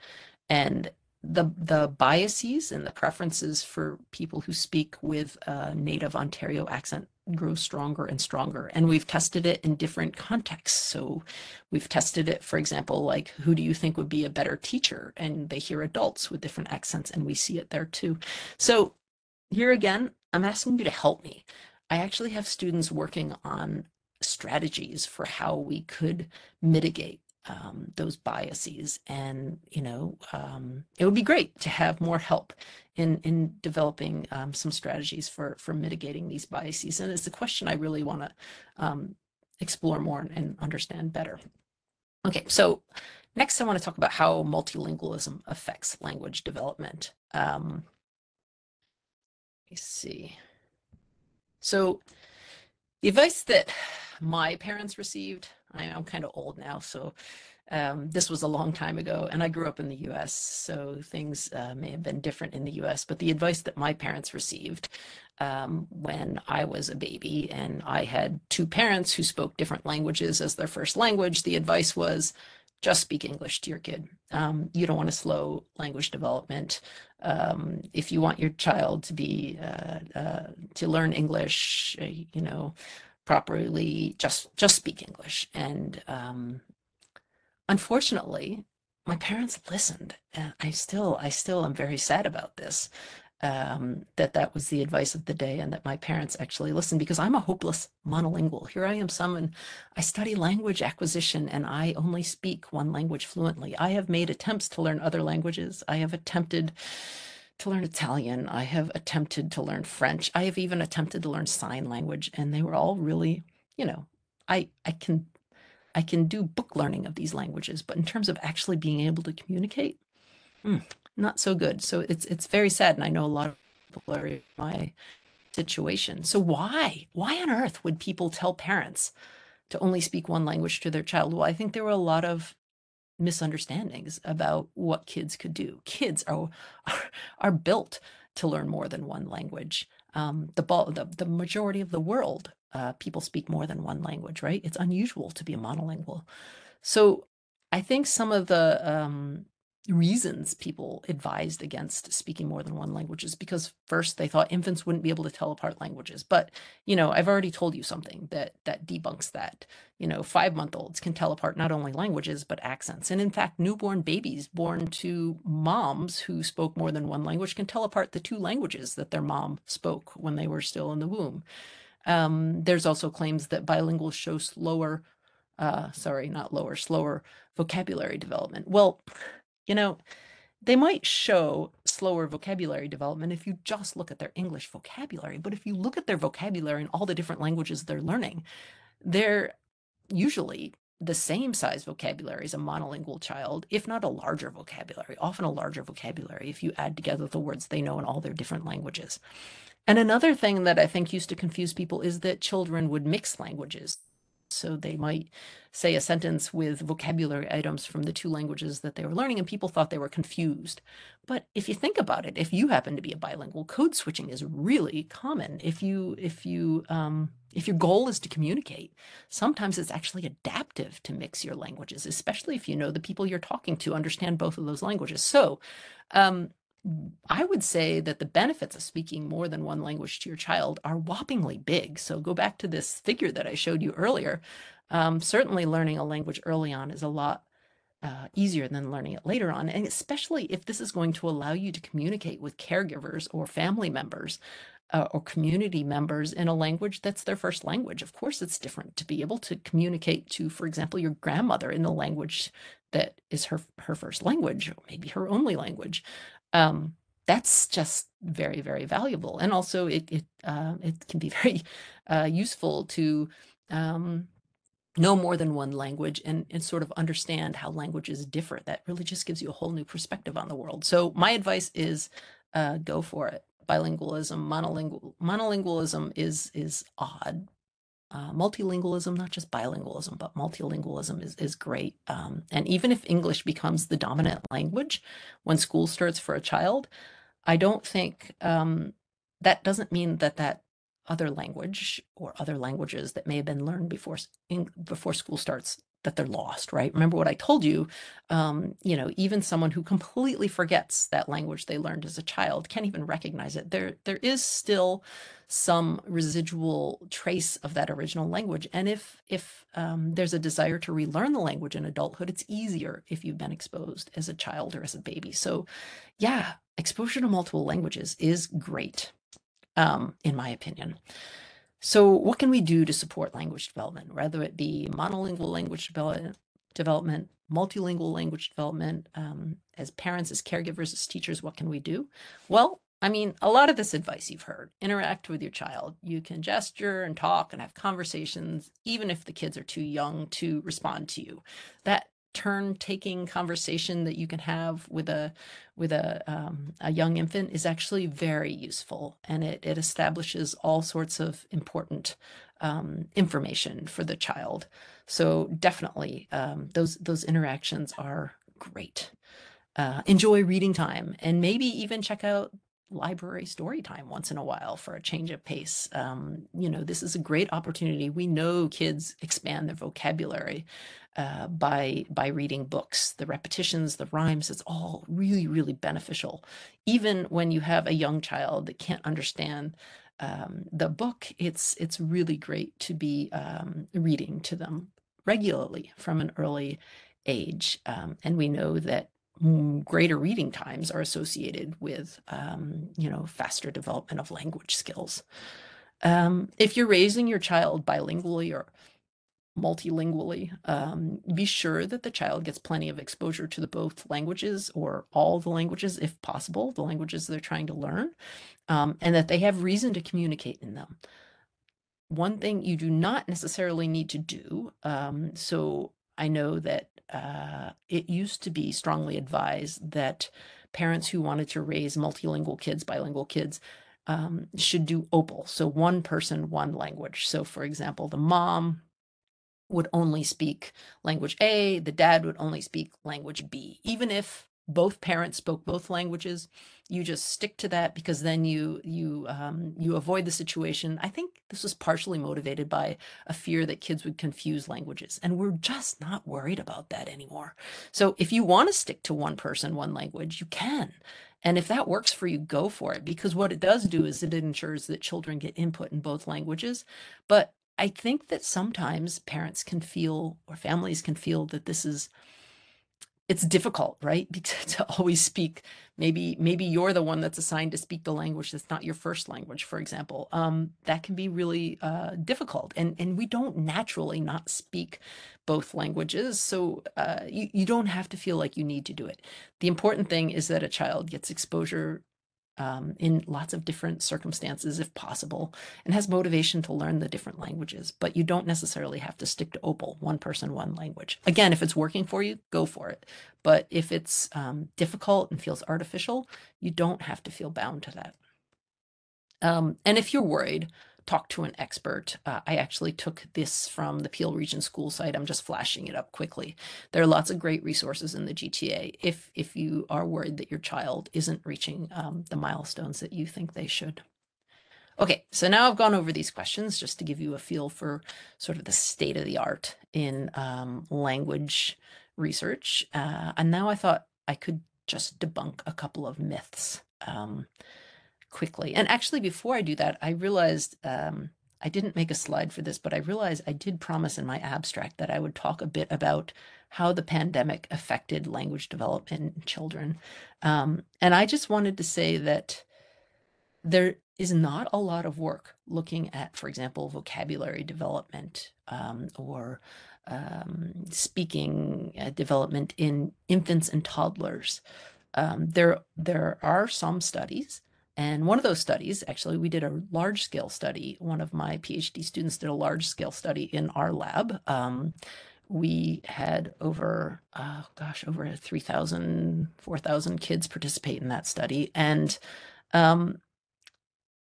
and the the biases and the preferences for people who speak with a native Ontario accent grow stronger and stronger. And we've tested it in different contexts. So we've tested it, for example, like who do you think would be a better teacher? And they hear adults with different accents, and we see it there too. So here again, I'm asking you to help me. I actually have students working on strategies for how we could mitigate um, those biases and you know um, it would be great to have more help in in developing um, some strategies for for mitigating these biases. And it's a question i really want to um, explore more and understand better. Okay so next i want to talk about how multilingualism affects language development. Um, let me see. So, the advice that my parents received, I'm kind of old now, so um, this was a long time ago, and I grew up in the US, so things uh, may have been different in the US. But the advice that my parents received um, when I was a baby and I had two parents who spoke different languages as their first language, the advice was just speak English to your kid. Um, you don't want to slow language development. Um, if you want your child to be uh, uh, to learn English, uh, you know, properly, just just speak English. And um, unfortunately, my parents listened, and I still I still am very sad about this um, that that was the advice of the day and that my parents actually listened because I'm a hopeless monolingual. Here I am, someone I study language acquisition and I only speak one language fluently. I have made attempts to learn other languages. I have attempted to learn Italian. I have attempted to learn French. I have even attempted to learn sign language and they were all really, you know, I I can I can do book learning of these languages, but in terms of actually being able to communicate, hmm, not so good. So it's it's very sad, and I know a lot of people are in my situation. So why why on earth would people tell parents to only speak one language to their child? Well, I think there were a lot of misunderstandings about what kids could do. Kids are are, built to learn more than one language. Um, the, the the majority of the world uh, people speak more than one language, right? It's unusual to be a monolingual. So I think some of the um, reasons people advised against speaking more than one language is because first they thought infants wouldn't be able to tell apart languages. But you know i've already told you something that that debunks that. You know 5 month olds can tell apart not only languages but accents. And in fact newborn babies born to moms who spoke more than one language can tell apart the two languages that their mom spoke when they were still in the womb. Um, there's also claims that bilinguals show slower uh, sorry not lower slower vocabulary development. Well you know, they might show slower vocabulary development if you just look at their English vocabulary. But if you look at their vocabulary in all the different languages they're learning, they're usually the same size vocabulary as a monolingual child, if not a larger vocabulary, often a larger vocabulary if you add together the words they know in all their different languages. And another thing that I think used to confuse people is that children would mix languages. So they might say a sentence with vocabulary items from the two languages that they were learning, and people thought they were confused. But if you think about it, if you happen to be a bilingual, code switching is really common. If you if you um, if your goal is to communicate, sometimes it's actually adaptive to mix your languages, especially if you know the people you're talking to understand both of those languages. So um, I would say that the benefits of speaking more than one language to your child are whoppingly big. So go back to this figure that I showed you earlier. Um, certainly, learning a language early on is a lot uh, easier than learning it later on. And especially if this is going to allow you to communicate with caregivers or family members uh, or community members in a language that's their first language. Of course, it's different to be able to communicate to, for example, your grandmother in the language that is her her first language, or maybe her only language um, that's just very very valuable. And also it it uh, it can be very uh, useful to um, know more than one language and, and sort of understand how languages differ that really just gives you a whole new perspective on the world. So my advice is uh, go for it. Bilingualism monolingual monolingualism is is odd uh, multilingualism, not just bilingualism, but multilingualism is, is great. Um, and even if English becomes the dominant language when school starts for a child, I don't think um, that doesn't mean that that other language or other languages that may have been learned before in, before school starts that they're lost, right? Remember what I told you, um, you know, even someone who completely forgets that language they learned as a child can't even recognize it. There, there is still some residual trace of that original language. And if if um, there's a desire to relearn the language in adulthood, it's easier if you've been exposed as a child or as a baby. So, yeah, exposure to multiple languages is great, um, in my opinion. So, what can we do to support language development, whether it be monolingual language development, development multilingual language development? Um, as parents, as caregivers, as teachers, what can we do? Well, I mean, a lot of this advice you've heard interact with your child. You can gesture and talk and have conversations, even if the kids are too young to respond to you. That turn taking conversation that you can have with a with a um, a young infant is actually very useful and it, it establishes all sorts of important um, information for the child so definitely um, those those interactions are great uh, enjoy reading time and maybe even check out library story time once in a while for a change of pace. Um, you know, this is a great opportunity. We know kids expand their vocabulary uh, by by reading books. The repetitions, the rhymes, it's all really, really beneficial. Even when you have a young child that can't understand um, the book, it's it's really great to be um, reading to them regularly from an early age. Um, and we know that greater reading times are associated with um, you know faster development of language skills um, if you're raising your child bilingually or multilingually um, be sure that the child gets plenty of exposure to the both languages or all the languages if possible the languages they're trying to learn um, and that they have reason to communicate in them one thing you do not necessarily need to do um, so i know that uh, it used to be strongly advised that parents who wanted to raise multilingual kids, bilingual kids, um, should do OPOL. So one person, one language. So, for example, the mom would only speak language A, the dad would only speak language B, even if both parents spoke both languages you just stick to that because then you you um, you avoid the situation. I think this was partially motivated by a fear that kids would confuse languages and we're just not worried about that anymore. So if you want to stick to one person one language you can. And if that works for you go for it because what it does do is it ensures that children get input in both languages. But i think that sometimes parents can feel or families can feel that this is it's difficult right? To always speak maybe maybe you're the one that's assigned to speak the language that's not your first language for example. Um, that can be really uh, difficult. And and we don't naturally not speak both languages. So uh, you, you don't have to feel like you need to do it. The important thing is that a child gets exposure um, in lots of different circumstances if possible and has motivation to learn the different languages. But you don't necessarily have to stick to OPOL one person one language. Again if it's working for you go for it. But if it's um, difficult and feels artificial you don't have to feel bound to that. Um, and if you're worried talk to an expert. Uh, I actually took this from the Peel Region School site. I'm just flashing it up quickly. There are lots of great resources in the GTA if if you are worried that your child isn't reaching um, the milestones that you think they should. Okay, so now I've gone over these questions just to give you a feel for sort of the state of the art in um, language research. Uh, and now I thought I could just debunk a couple of myths. Um, quickly. And actually, before I do that, I realized um, I didn't make a slide for this, but I realized I did promise in my abstract that I would talk a bit about how the pandemic affected language development in children. Um, and I just wanted to say that there is not a lot of work looking at, for example, vocabulary development um, or um, speaking uh, development in infants and toddlers. Um, there, there are some studies and one of those studies, actually, we did a large scale study. One of my PhD students did a large scale study in our lab. Um, we had over, uh, gosh, over 3,000, 4,000 kids participate in that study. And um,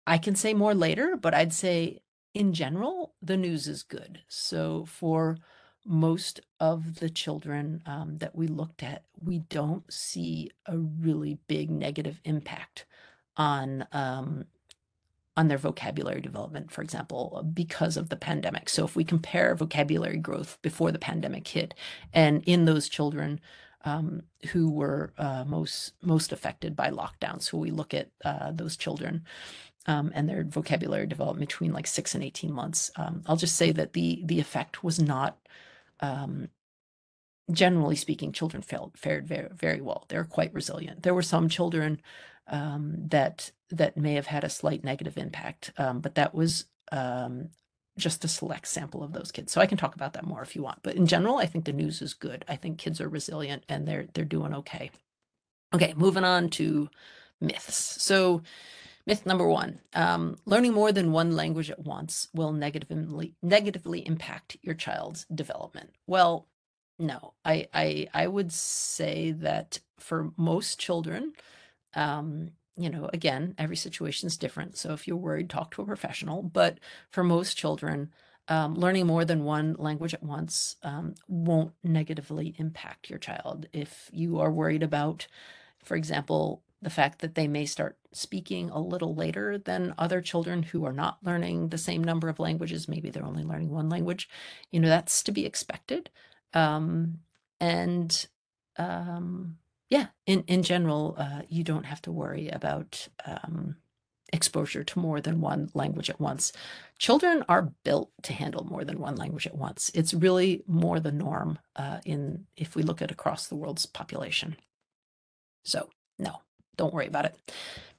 I can say more later, but I'd say in general, the news is good. So for most of the children um, that we looked at, we don't see a really big negative impact on um, on their vocabulary development, for example, because of the pandemic. So if we compare vocabulary growth before the pandemic hit, and in those children um, who were uh, most most affected by lockdown, so we look at uh, those children. Um, and their vocabulary development between like six and 18 months. Um, I'll just say that the the effect was not um, generally speaking, children failed, fared very, very well. They're quite resilient. There were some children um, that that may have had a slight negative impact, um, but that was um, just a select sample of those kids. So I can talk about that more if you want. But in general, I think the news is good. I think kids are resilient and they're they're doing okay. Okay, moving on to myths. So myth number one: um, learning more than one language at once will negatively negatively impact your child's development. Well, no, I, I I would say that for most children, um, you know, again, every situation is different. So if you're worried, talk to a professional. But for most children, um, learning more than one language at once um, won't negatively impact your child. If you are worried about, for example, the fact that they may start speaking a little later than other children who are not learning the same number of languages, maybe they're only learning one language, you know, that's to be expected. Um, and um, yeah, in, in general, uh, you don't have to worry about um, exposure to more than one language at once. Children are built to handle more than one language at once. It's really more the norm uh, in if we look at across the world's population. So no, don't worry about it.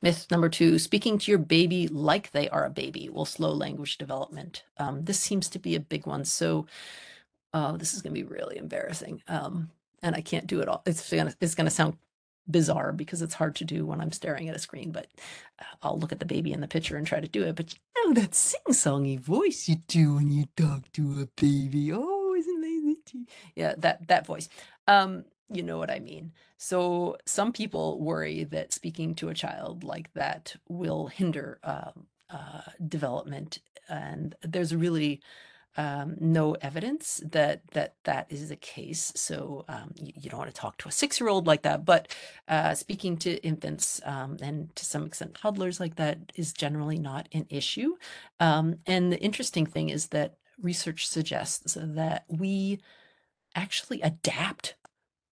Myth number two, speaking to your baby like they are a baby will slow language development. Um, this seems to be a big one. So oh, this is going to be really embarrassing. Um, and I can't do it all. It's gonna it's gonna sound bizarre because it's hard to do when I'm staring at a screen. But uh, I'll look at the baby in the picture and try to do it. But you know that sing-songy voice you do when you talk to a baby. Oh, isn't that yeah that that voice. Um, you know what I mean. So some people worry that speaking to a child like that will hinder um, uh, development, and there's really um, no evidence that that that is the case. So um, you, you, don't want to talk to a six-year-old like that. But uh, speaking to infants um, and to some extent toddlers like that is generally not an issue. Um, and the interesting thing is that research suggests that we actually adapt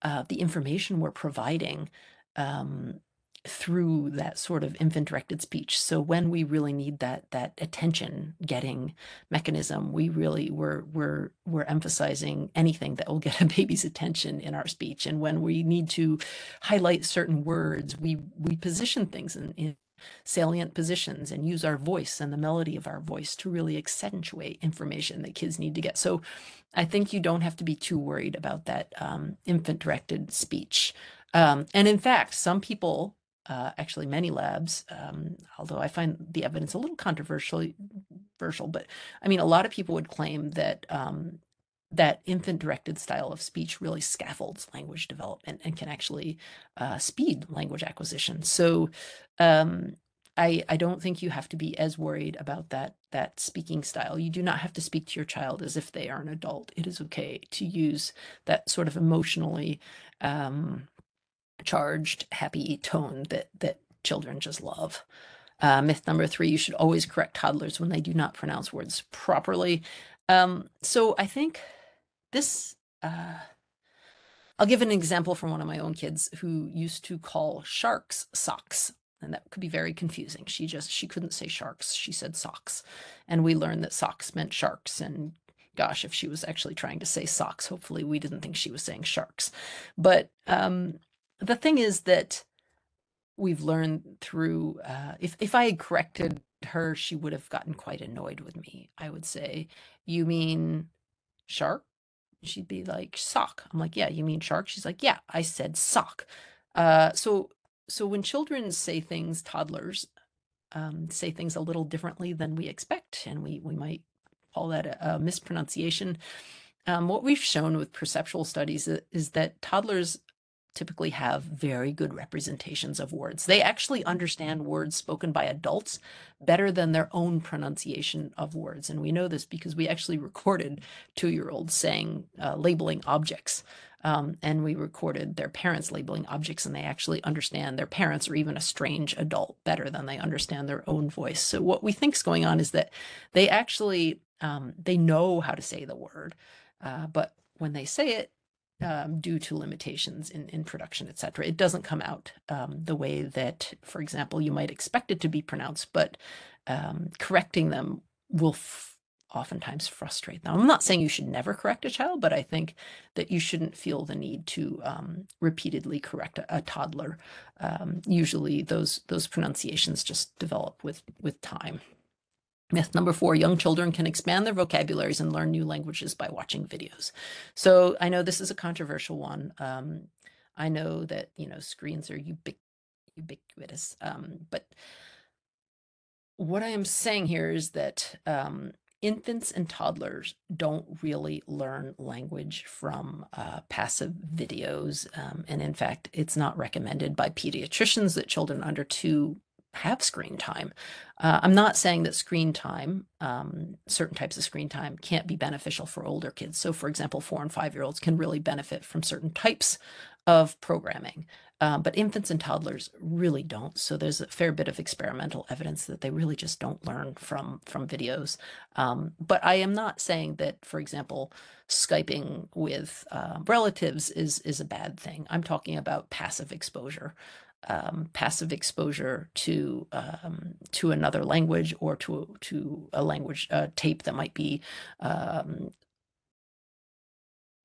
uh, the information we're providing um, through that sort of infant directed speech. So when we really need that that attention getting mechanism we really we're we're we're emphasizing anything that will get a baby's attention in our speech. And when we need to highlight certain words we we position things in, in salient positions and use our voice and the melody of our voice to really accentuate information that kids need to get. So i think you don't have to be too worried about that um, infant directed speech. Um, and in fact some people uh, actually many labs, um, although I find the evidence a little controversial, but I mean, a lot of people would claim that um, that infant-directed style of speech really scaffolds language development and can actually uh, speed language acquisition. So um, I, I don't think you have to be as worried about that that speaking style. You do not have to speak to your child as if they are an adult. It is okay to use that sort of emotionally um, charged, happy tone that that children just love. Uh, myth number three: you should always correct toddlers when they do not pronounce words properly. Um, so I think this. Uh, I'll give an example from one of my own kids who used to call sharks socks and that could be very confusing she just she couldn't say sharks she said socks and we learned that socks meant sharks and gosh if she was actually trying to say socks hopefully we didn't think she was saying sharks but um the thing is that we've learned through uh, if if I had corrected her, she would have gotten quite annoyed with me. I would say, "You mean shark?" She'd be like, "Sock." I'm like, "Yeah, you mean shark?" She's like, "Yeah, I said sock." Uh, so so when children say things, toddlers um, say things a little differently than we expect, and we we might call that a, a mispronunciation. Um, what we've shown with perceptual studies is that toddlers typically have very good representations of words. They actually understand words spoken by adults better than their own pronunciation of words. And we know this because we actually recorded two year olds saying, uh, labeling objects. Um, and we recorded their parents labeling objects, and they actually understand their parents or even a strange adult better than they understand their own voice. So, what we think is going on is that they actually um, they know how to say the word, uh, but when they say it, um, due to limitations in, in production, et cetera. It doesn't come out um, the way that, for example, you might expect it to be pronounced, but um, correcting them will f- oftentimes frustrate them. I'm not saying you should never correct a child, but I think that you shouldn't feel the need to um, repeatedly correct a, a toddler. Um, usually, those those pronunciations just develop with with time. Myth number four, young children can expand their vocabularies and learn new languages by watching videos. So I know this is a controversial one. Um, I know that, you know, screens are ubic ubiquitous. Um, but what I am saying here is that um, infants and toddlers don't really learn language from uh, passive videos. Um, and in fact, it's not recommended by pediatricians that children under two have screen time. Uh, I'm not saying that screen time, um, certain types of screen time, can't be beneficial for older kids. So, for example, four and five year olds can really benefit from certain types of programming. Uh, but infants and toddlers really don't. So there's a fair bit of experimental evidence that they really just don't learn from from videos. Um, but I am not saying that, for example, skyping with uh, relatives is is a bad thing. I'm talking about passive exposure. Um, passive exposure to um, to another language or to to a language uh, tape that might be um,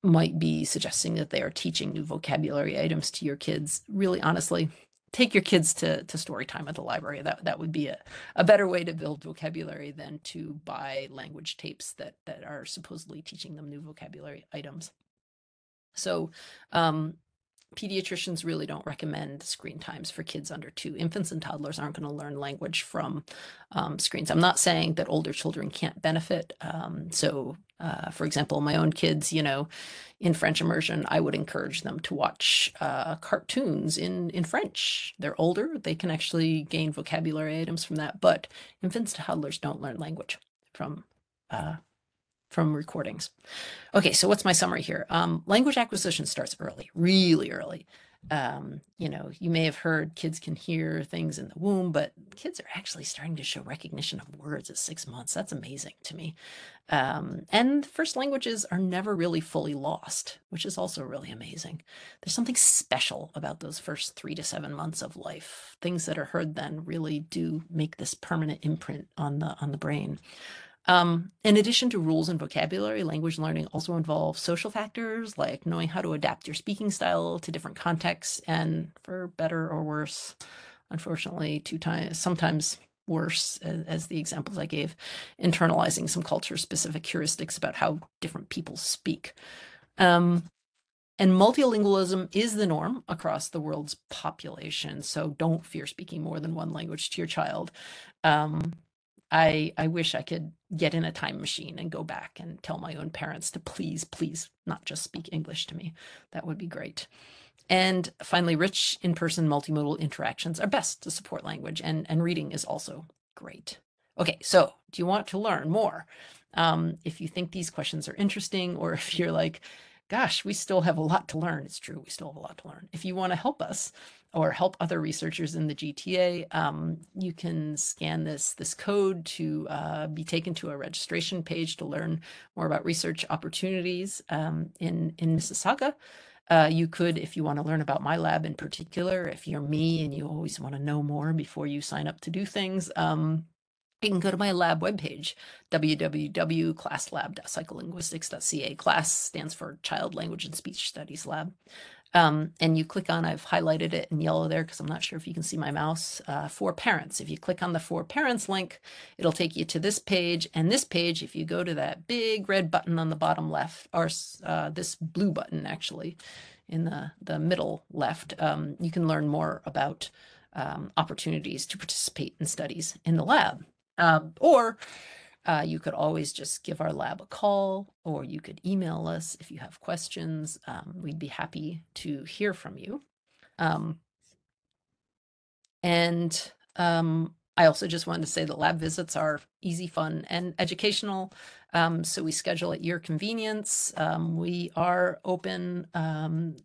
might be suggesting that they are teaching new vocabulary items to your kids. Really, honestly, take your kids to, to story time at the library. That that would be a, a better way to build vocabulary than to buy language tapes that that are supposedly teaching them new vocabulary items. So um, pediatricians really don't recommend screen times for kids under two. Infants and toddlers aren't going to learn language from um, screens. I'm not saying that older children can't benefit. Um, so, uh, for example, my own kids, you know, in French immersion, I would encourage them to watch uh, cartoons in in French. They're older; they can actually gain vocabulary items from that. But infants and toddlers don't learn language from uh, from recordings. Okay, so what's my summary here? Um, language acquisition starts early, really early. Um, you know, you may have heard kids can hear things in the womb, but kids are actually starting to show recognition of words at six months. That's amazing to me. Um, and first languages are never really fully lost, which is also really amazing. There's something special about those first three to seven months of life. Things that are heard then really do make this permanent imprint on the on the brain. Um, in addition to rules and vocabulary, language learning also involves social factors like knowing how to adapt your speaking style to different contexts and for better or worse, unfortunately, two times, sometimes worse, as, as the examples I gave, internalizing some culture specific heuristics about how different people speak. Um, and multilingualism is the norm across the world's population. So don't fear speaking more than one language to your child. Um, I I wish I could get in a time machine and go back and tell my own parents to please, please not just speak English to me. That would be great. And finally, rich in-person multimodal interactions are best to support language and, and reading is also great. Okay, so do you want to learn more? Um, if you think these questions are interesting, or if you're like, gosh, we still have a lot to learn. It's true, we still have a lot to learn. If you want to help us or help other researchers in the GTA, um, you can scan this, this code to uh, be taken to a registration page to learn more about research opportunities um, in, in Mississauga. Uh, you could, if you want to learn about my lab in particular, if you're me and you always want to know more before you sign up to do things, um, you can go to my lab webpage, www.classlab.psycholinguistics.ca. CLASS stands for Child Language and Speech Studies Lab. Um, and you click on, I've highlighted it in yellow there because I'm not sure if you can see my mouse, uh, for parents. If you click on the for parents link, it'll take you to this page. And this page, if you go to that big red button on the bottom left, or uh, this blue button actually in the, the middle left, um, you can learn more about um, opportunities to participate in studies in the lab. Um, or uh, you could always just give our lab a call or you could email us if you have questions. Um, we'd be happy to hear from you. Um, and um, I also just wanted to say that lab visits are easy, fun, and educational. Um, so we schedule at your convenience. Um, we are open um,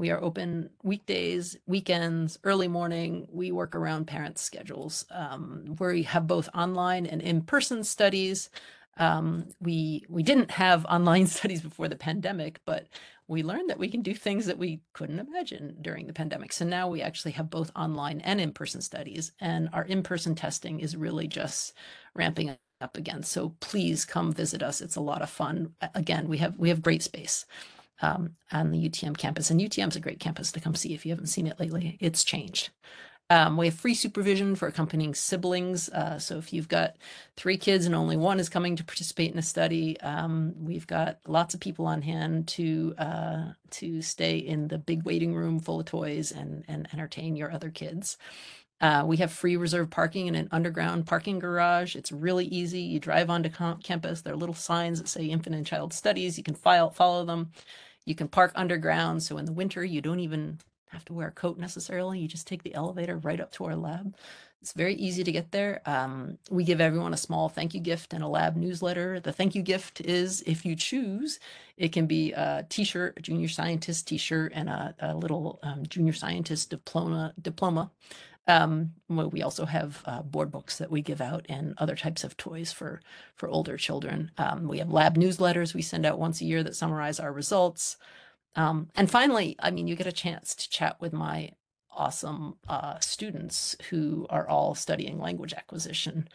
we are open weekdays, weekends, early morning. We work around parents' schedules. Um, we have both online and in-person studies. Um, we we didn't have online studies before the pandemic, but we learned that we can do things that we couldn't imagine during the pandemic. So now we actually have both online and in-person studies, and our in-person testing is really just ramping up again. So please come visit us. It's a lot of fun. Again, we have we have great space um, on the UTM campus. And UTM is a great campus to come see if you haven't seen it lately. It's changed. Um, we have free supervision for accompanying siblings. Uh, so if you've got three kids and only one is coming to participate in a study, um, we've got lots of people on hand to uh, to stay in the big waiting room full of toys and and entertain your other kids. Uh, we have free reserve parking in an underground parking garage. It's really easy. You drive onto com- campus. There are little signs that say Infant and Child Studies. You can file, follow them. You can park underground. So in the winter, you don't even have to wear a coat necessarily. You just take the elevator right up to our lab. It's very easy to get there. Um, we give everyone a small thank you gift and a lab newsletter. The thank you gift is, if you choose, it can be a T-shirt, a junior scientist T-shirt, and a, a little um, junior scientist diploma. Diploma. Um, we also have uh, board books that we give out and other types of toys for for older children. Um, we have lab newsletters we send out once a year that summarize our results. Um, and finally, I mean, you get a chance to chat with my awesome uh, students who are all studying language acquisition.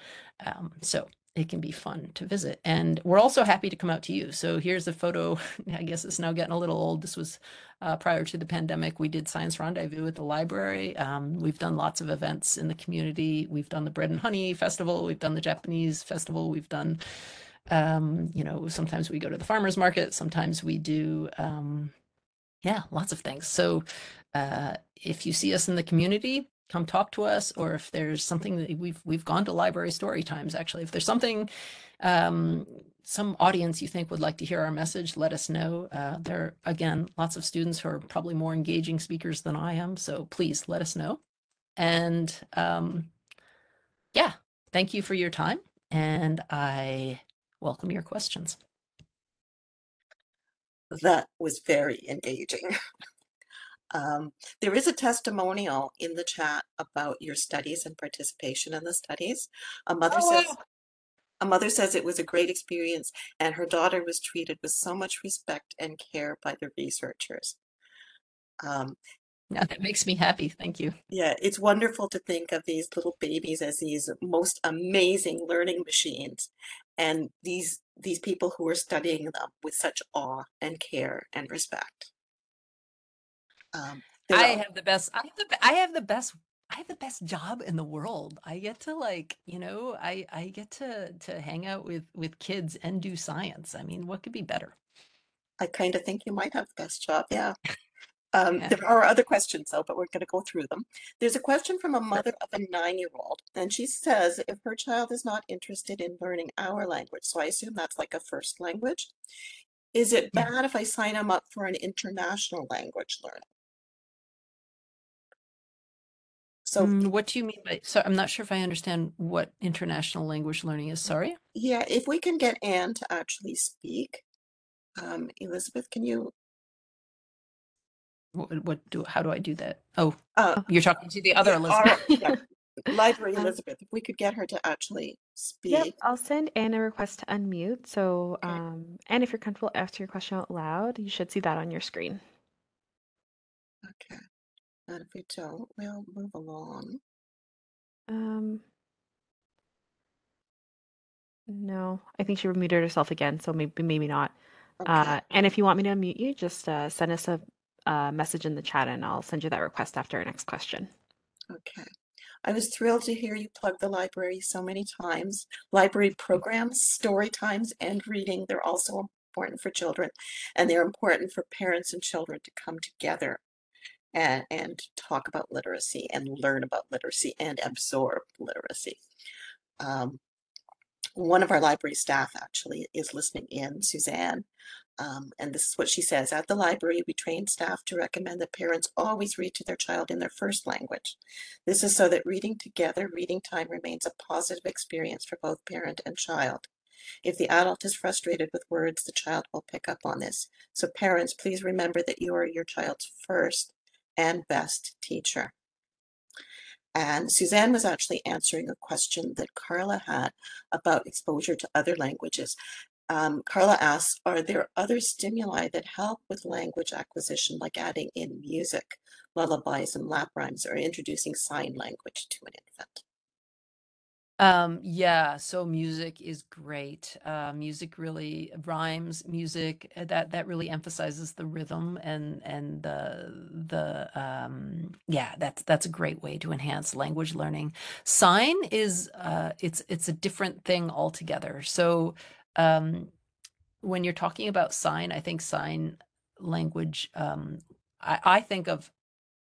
Um, so it can be fun to visit. And we're also happy to come out to you. So here's a photo. I guess it's now getting a little old. This was uh, prior to the pandemic. We did Science Rendezvous at the library. Um, we've done lots of events in the community. We've done the Bread and Honey Festival. We've done the Japanese Festival. We've done, um, you know, sometimes we go to the farmer's market. Sometimes we do, um, yeah, lots of things. So uh, if you see us in the community, come talk to us or if there's something that we've we've gone to library story times actually. If there's something um, some audience you think would like to hear our message let us know. Uh, there are again lots of students who are probably more engaging speakers than i am so please let us know. And um, yeah thank you for your time and i welcome your questions. That was very engaging. Um, there is a testimonial in the chat about your studies and participation in the studies. A mother Oh, says, a mother says it was a great experience and her daughter was treated with so much respect and care by the researchers. Um, yeah, that makes me happy thank you yeah, it's wonderful to think of these little babies as these most amazing learning machines and these these people who are studying them with such awe and care and respect. Um, I have the best. I have the. I have the best. I have the best job in the world. I get to like, you know, I I get to to hang out with with kids and do science. I mean, what could be better? I kind of think you might have the best job, yeah. Um, Yeah. there are other questions though, but we're going to go through them. There's a question from a mother of a nine-year-old, and she says if her child is not interested in learning our language, so I assume that's like a first language, is it Yeah. bad if I sign them up for an international language learning? So Mm, what do you mean by? So I'm not sure if I understand what international language learning is. Sorry. yeah, if we can get Anne to actually speak, um, Elizabeth, can you? What, what do? How do I do that? Oh, Uh, you're talking to the other yeah, Elizabeth. our- yeah, Library Um, Elizabeth, if we could get her to actually speak. Yep, speak. I'll send Anne a request to unmute. So, Okay. um, and if you're comfortable asking your question out loud, you should see that on your screen. Okay. And if we don't, we'll move along. Um, no, I think she muted herself again, so maybe maybe not. Okay. Uh, and if you want me to unmute you, just uh, send us a, a message in the chat, and I'll send you that request after our next question. Okay. I was thrilled to hear you plug the library so many times. Library programs, story times, and reading, they're also important for children. And they're important for parents and children to come together and, and talk about literacy and learn about literacy and absorb literacy. Um, one of our library staff actually is listening in, Suzanne. Um, and this is what she says At the library, we train staff to recommend that parents always read to their child in their first language. This is so that reading together, reading time remains a positive experience for both parent and child. If the adult is frustrated with words, the child will pick up on this. So, parents, please remember that you are your child's first and best teacher. And Suzanne was actually answering a question that Carla had about exposure to other languages. Um, Carla asks, are there other stimuli that help with language acquisition, like adding in music, lullabies, and lap rhymes, or introducing sign language to an infant? Um, yeah, so music is great. Uh, music really rhymes, music uh, that that really emphasizes the rhythm and and the the um yeah, that's that's a great way to enhance language learning. Sign is uh it's it's a different thing altogether. So um when you're talking about sign, I think sign language um I, I think of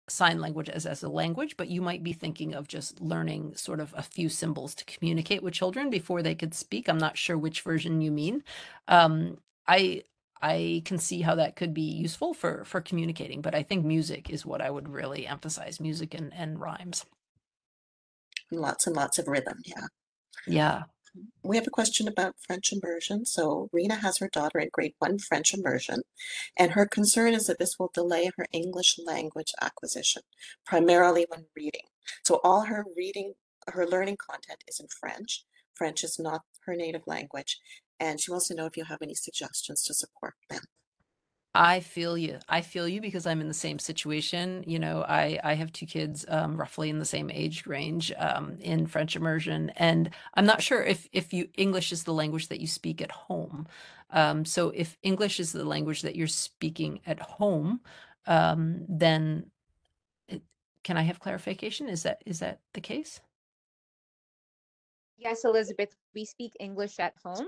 sign language as, as a language, but you might be thinking of just learning sort of a few symbols to communicate with children before they could speak. I'm not sure which version you mean. Um, I I can see how that could be useful for for communicating, but I think music is what I would really emphasize, music and, and rhymes. Lots and lots of rhythm, yeah. Yeah. We have a question about French immersion. So Rena has her daughter in grade one French immersion, and her concern is that this will delay her English language acquisition, primarily when reading. So all her reading, her learning content is in French. French is not her native language, and she wants to know if you have any suggestions to support them. I feel you. I feel you because I'm in the same situation. You know, I I have two kids um, roughly in the same age range um, in French immersion, and I'm not sure if if you English is the language that you speak at home. Um, so if English is the language that you're speaking at home, um, then it, can I have clarification? Is that is that the case? Yes, Elizabeth, we speak English at home.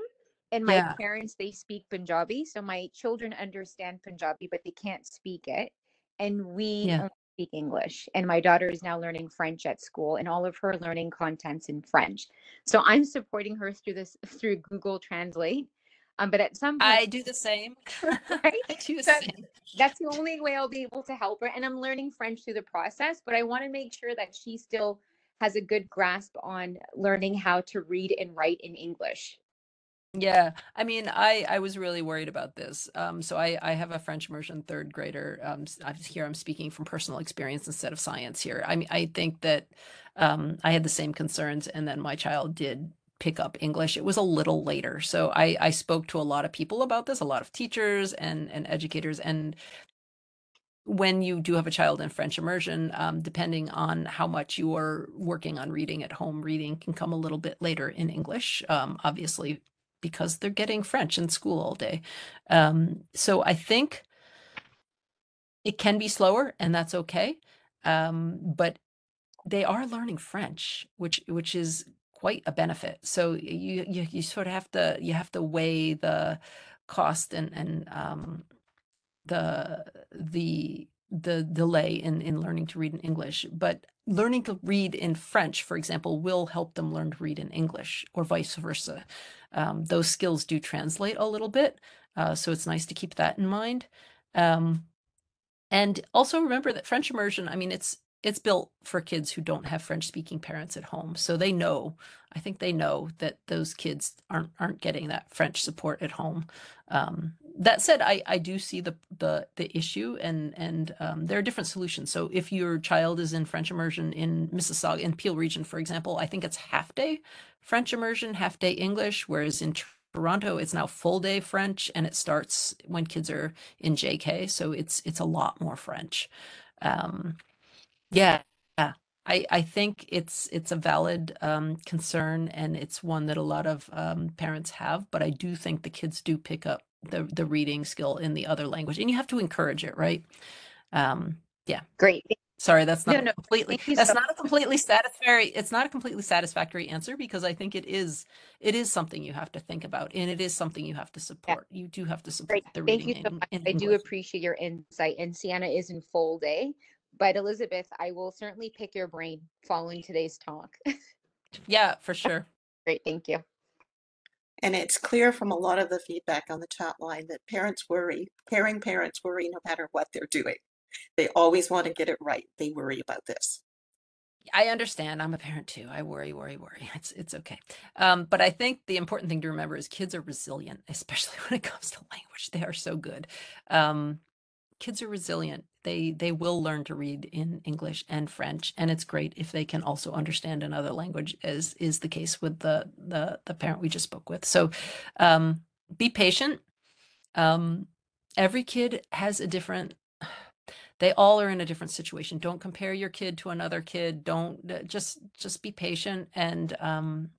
And my Yeah. parents, they speak Punjabi. So my children understand Punjabi, but they can't speak it. And we Yeah. only speak English. And my daughter is now learning French at school, and all of her learning contents in French. So I'm supporting her through this through Google Translate. Um, but at some point, I do the same. Right? I do the So- same. that's the only way I'll be able to help her. And I'm learning French through the process, but I want to make sure that she still has a good grasp on learning how to read and write in English. Yeah, I mean, I I was really worried about this. Um, so I I have a French immersion third grader. Um, s- I'm here. I'm speaking from personal experience instead of science here. I mean, I think that um, I had the same concerns, and then my child did pick up English. It was a little later, so I I spoke to a lot of people about this, a lot of teachers and and educators, and when you do have a child in French immersion, um, depending on how much you are working on reading at home, reading can come a little bit later in English. Um, obviously, because they're getting French in school all day. Um, so I think it can be slower, and that's okay. Um, but they are learning French, which which is quite a benefit. So you you you sort of have to you have to weigh the cost and and um, the the the delay in in learning to read in English, but learning to read in French, for example, will help them learn to read in English, or vice versa. Um, those skills do translate a little bit, uh, so it's nice to keep that in mind. Um, and also remember that French immersion, I mean, it's it's built for kids who don't have French speaking parents at home. So they know, I think they know that those kids aren't aren't getting that French support at home. Um, that said, I, I do see the the the issue and and um, there are different solutions. So if your child is in French immersion in Mississauga in Peel region, for example, I think it's half day French immersion, half day English, whereas in Toronto it's now full day French and it starts when kids are in JK. So it's it's a lot more French. Um, yeah, yeah. I, I think it's it's a valid um, concern and it's one that a lot of um, parents have, but I do think the kids do pick up the the reading skill in the other language, and you have to encourage it, right? Um, yeah Great. sorry, that's not a no, completely that's so not a completely satisfactory it's not a completely satisfactory answer because I think it is it is something you have to think about and it is something you have to support. You do have to support Great. the Thank you so in, much. in I do appreciate your insight. And Sienna is in full day. But Elizabeth, I will certainly pick your brain following today's talk. Yeah, for sure. Great. Thank you. And it's clear from a lot of the feedback on the chat line that parents worry, caring parents worry no matter what they're doing. They always want to get it right. They worry about this. I understand. I'm a parent too. I worry, worry, worry. It's it's okay. Um, but I think the important thing to remember is kids are resilient, especially when it comes to language. They are so good. Um, kids are resilient. They they will learn to read in English and French, and it's great if they can also understand another language, as is the case with the the the parent we just spoke with. So, um, be patient. Um, every kid has a different they all are in a different situation don't compare your kid to another kid don't just just be patient and um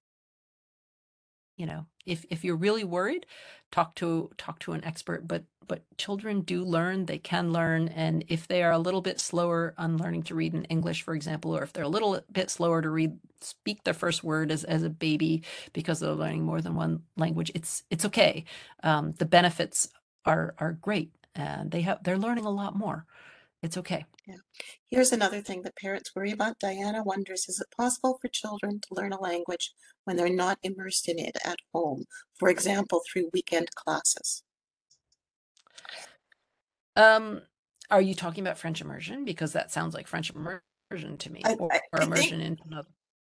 you know if if you're really worried talk to talk to an expert but but children do learn they can learn and if they are a little bit slower on learning to read in english for example or if they're a little bit slower to read speak their first word as, as a baby because they're learning more than one language it's it's okay um, the benefits are are great and they have they're learning a lot more it's okay. Yeah. Here's another thing that parents worry about. Diana wonders, is it possible for children to learn a language when they're not immersed in it at home? For example, through weekend classes. Um, are you talking about French immersion? Because that sounds like French immersion to me, I- or, I- or I think- immersion into another.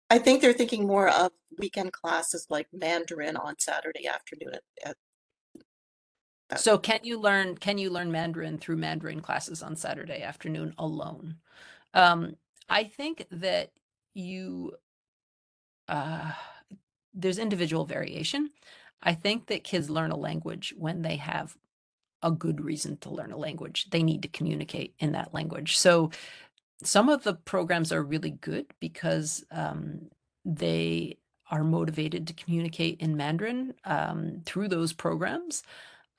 I think they're thinking more of weekend classes like Mandarin on Saturday afternoon at, at So can you learn can you learn Mandarin through Mandarin classes on Saturday afternoon alone? Um, I think that you uh, there's individual variation. I think that kids learn a language when they have a good reason to learn a language. They need to communicate in that language. So some of the programs are really good because um, they are motivated to communicate in Mandarin um, through those programs.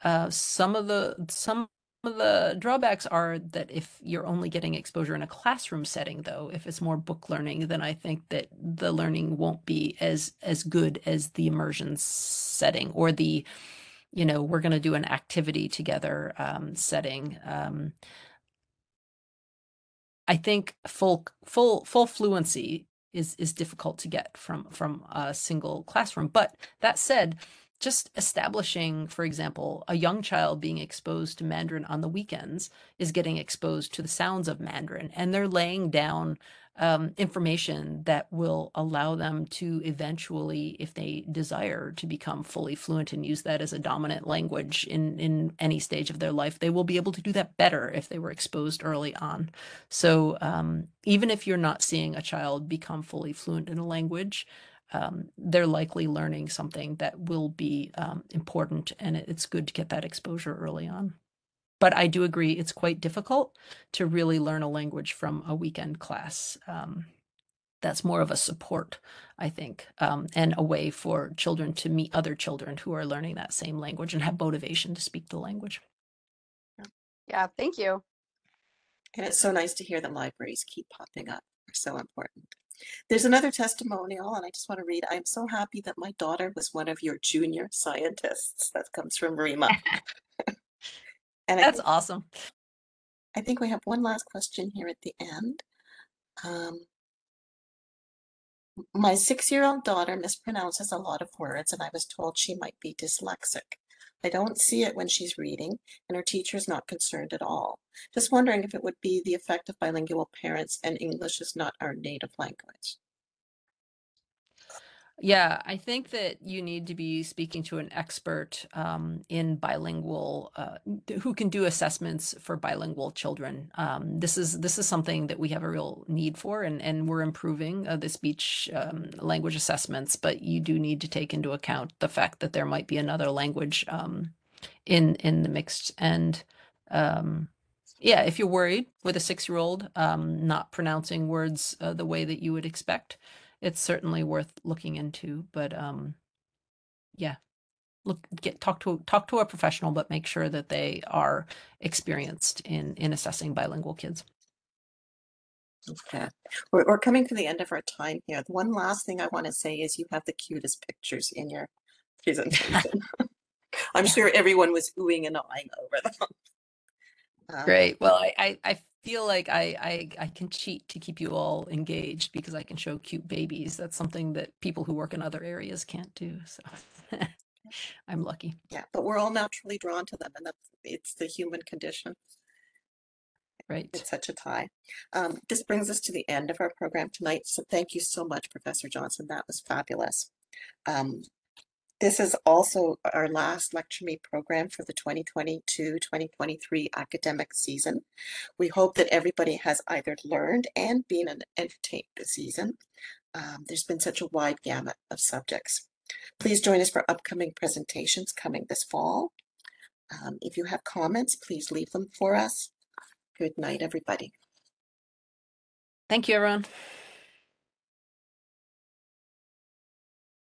Uh, some of the some of the drawbacks are that if you're only getting exposure in a classroom setting, though, if it's more book learning, then I think that the learning won't be as as good as the immersion setting or the, you know, we're going to do an activity together um, setting. Um, I think full full full fluency is is difficult to get from from a single classroom. But that said, just establishing, for example, a young child being exposed to Mandarin on the weekends is getting exposed to the sounds of Mandarin, and they're laying down um, information that will allow them to eventually, if they desire, to become fully fluent and use that as a dominant language in in any stage of their life. They will be able to do that better if they were exposed early on. So um, even if you're not seeing a child become fully fluent in a language, um, they're likely learning something that will be um, important, and it's good to get that exposure early on. But I do agree it's quite difficult to really learn a language from a weekend class. Um, that's more of a support, I think, um, and a way for children to meet other children who are learning that same language and have motivation to speak the language. Yeah, thank you. And it's so nice to hear that libraries keep popping up. They're so important. There's another testimonial, and I just want to read. I am so happy that my daughter was one of your junior scientists. That comes from Rima. and I That's think, awesome. I think we have one last question here at the end. Um, my six-year-old daughter mispronounces a lot of words, and I was told she might be dyslexic. I don't see it when she's reading, and her teacher is not concerned at all. Just wondering if it would be the effect of bilingual parents and English is not our native language. Yeah, I think that you need to be speaking to an expert um, in bilingual uh, who can do assessments for bilingual children. Um, this is this is something that we have a real need for, and and we're improving uh, the speech um, language assessments. But you do need to take into account the fact that there might be another language um, in in the mixed and. Um, yeah, if you're worried with a six-year-old um, not pronouncing words uh, the way that you would expect, it's certainly worth looking into but um yeah look get talk to talk to a professional but make sure that they are experienced in in assessing bilingual kids Okay. We're, we're coming to the end of our time here. The one last thing I want to say is you have the cutest pictures in your presentation. I'm sure everyone was oohing and awing over them. Um, great well I, I i feel like I, I i can cheat to keep you all engaged because i can show cute babies that's something that people who work in other areas can't do so i'm lucky Yeah, but we're all naturally drawn to them, and that's it's the human condition. right It's such a tie. Um, this brings us to the end of our program tonight. So thank you so much, Professor Johnson. That was fabulous. Um, this is also our last Lecture Me program for the 2022-2023 academic season. We hope that everybody has either learned and been en- entertained this season. Um, there's been such a wide gamut of subjects. Please join us for upcoming presentations coming this fall. Um, if you have comments, please leave them for us. Good night, everybody. thank you everyone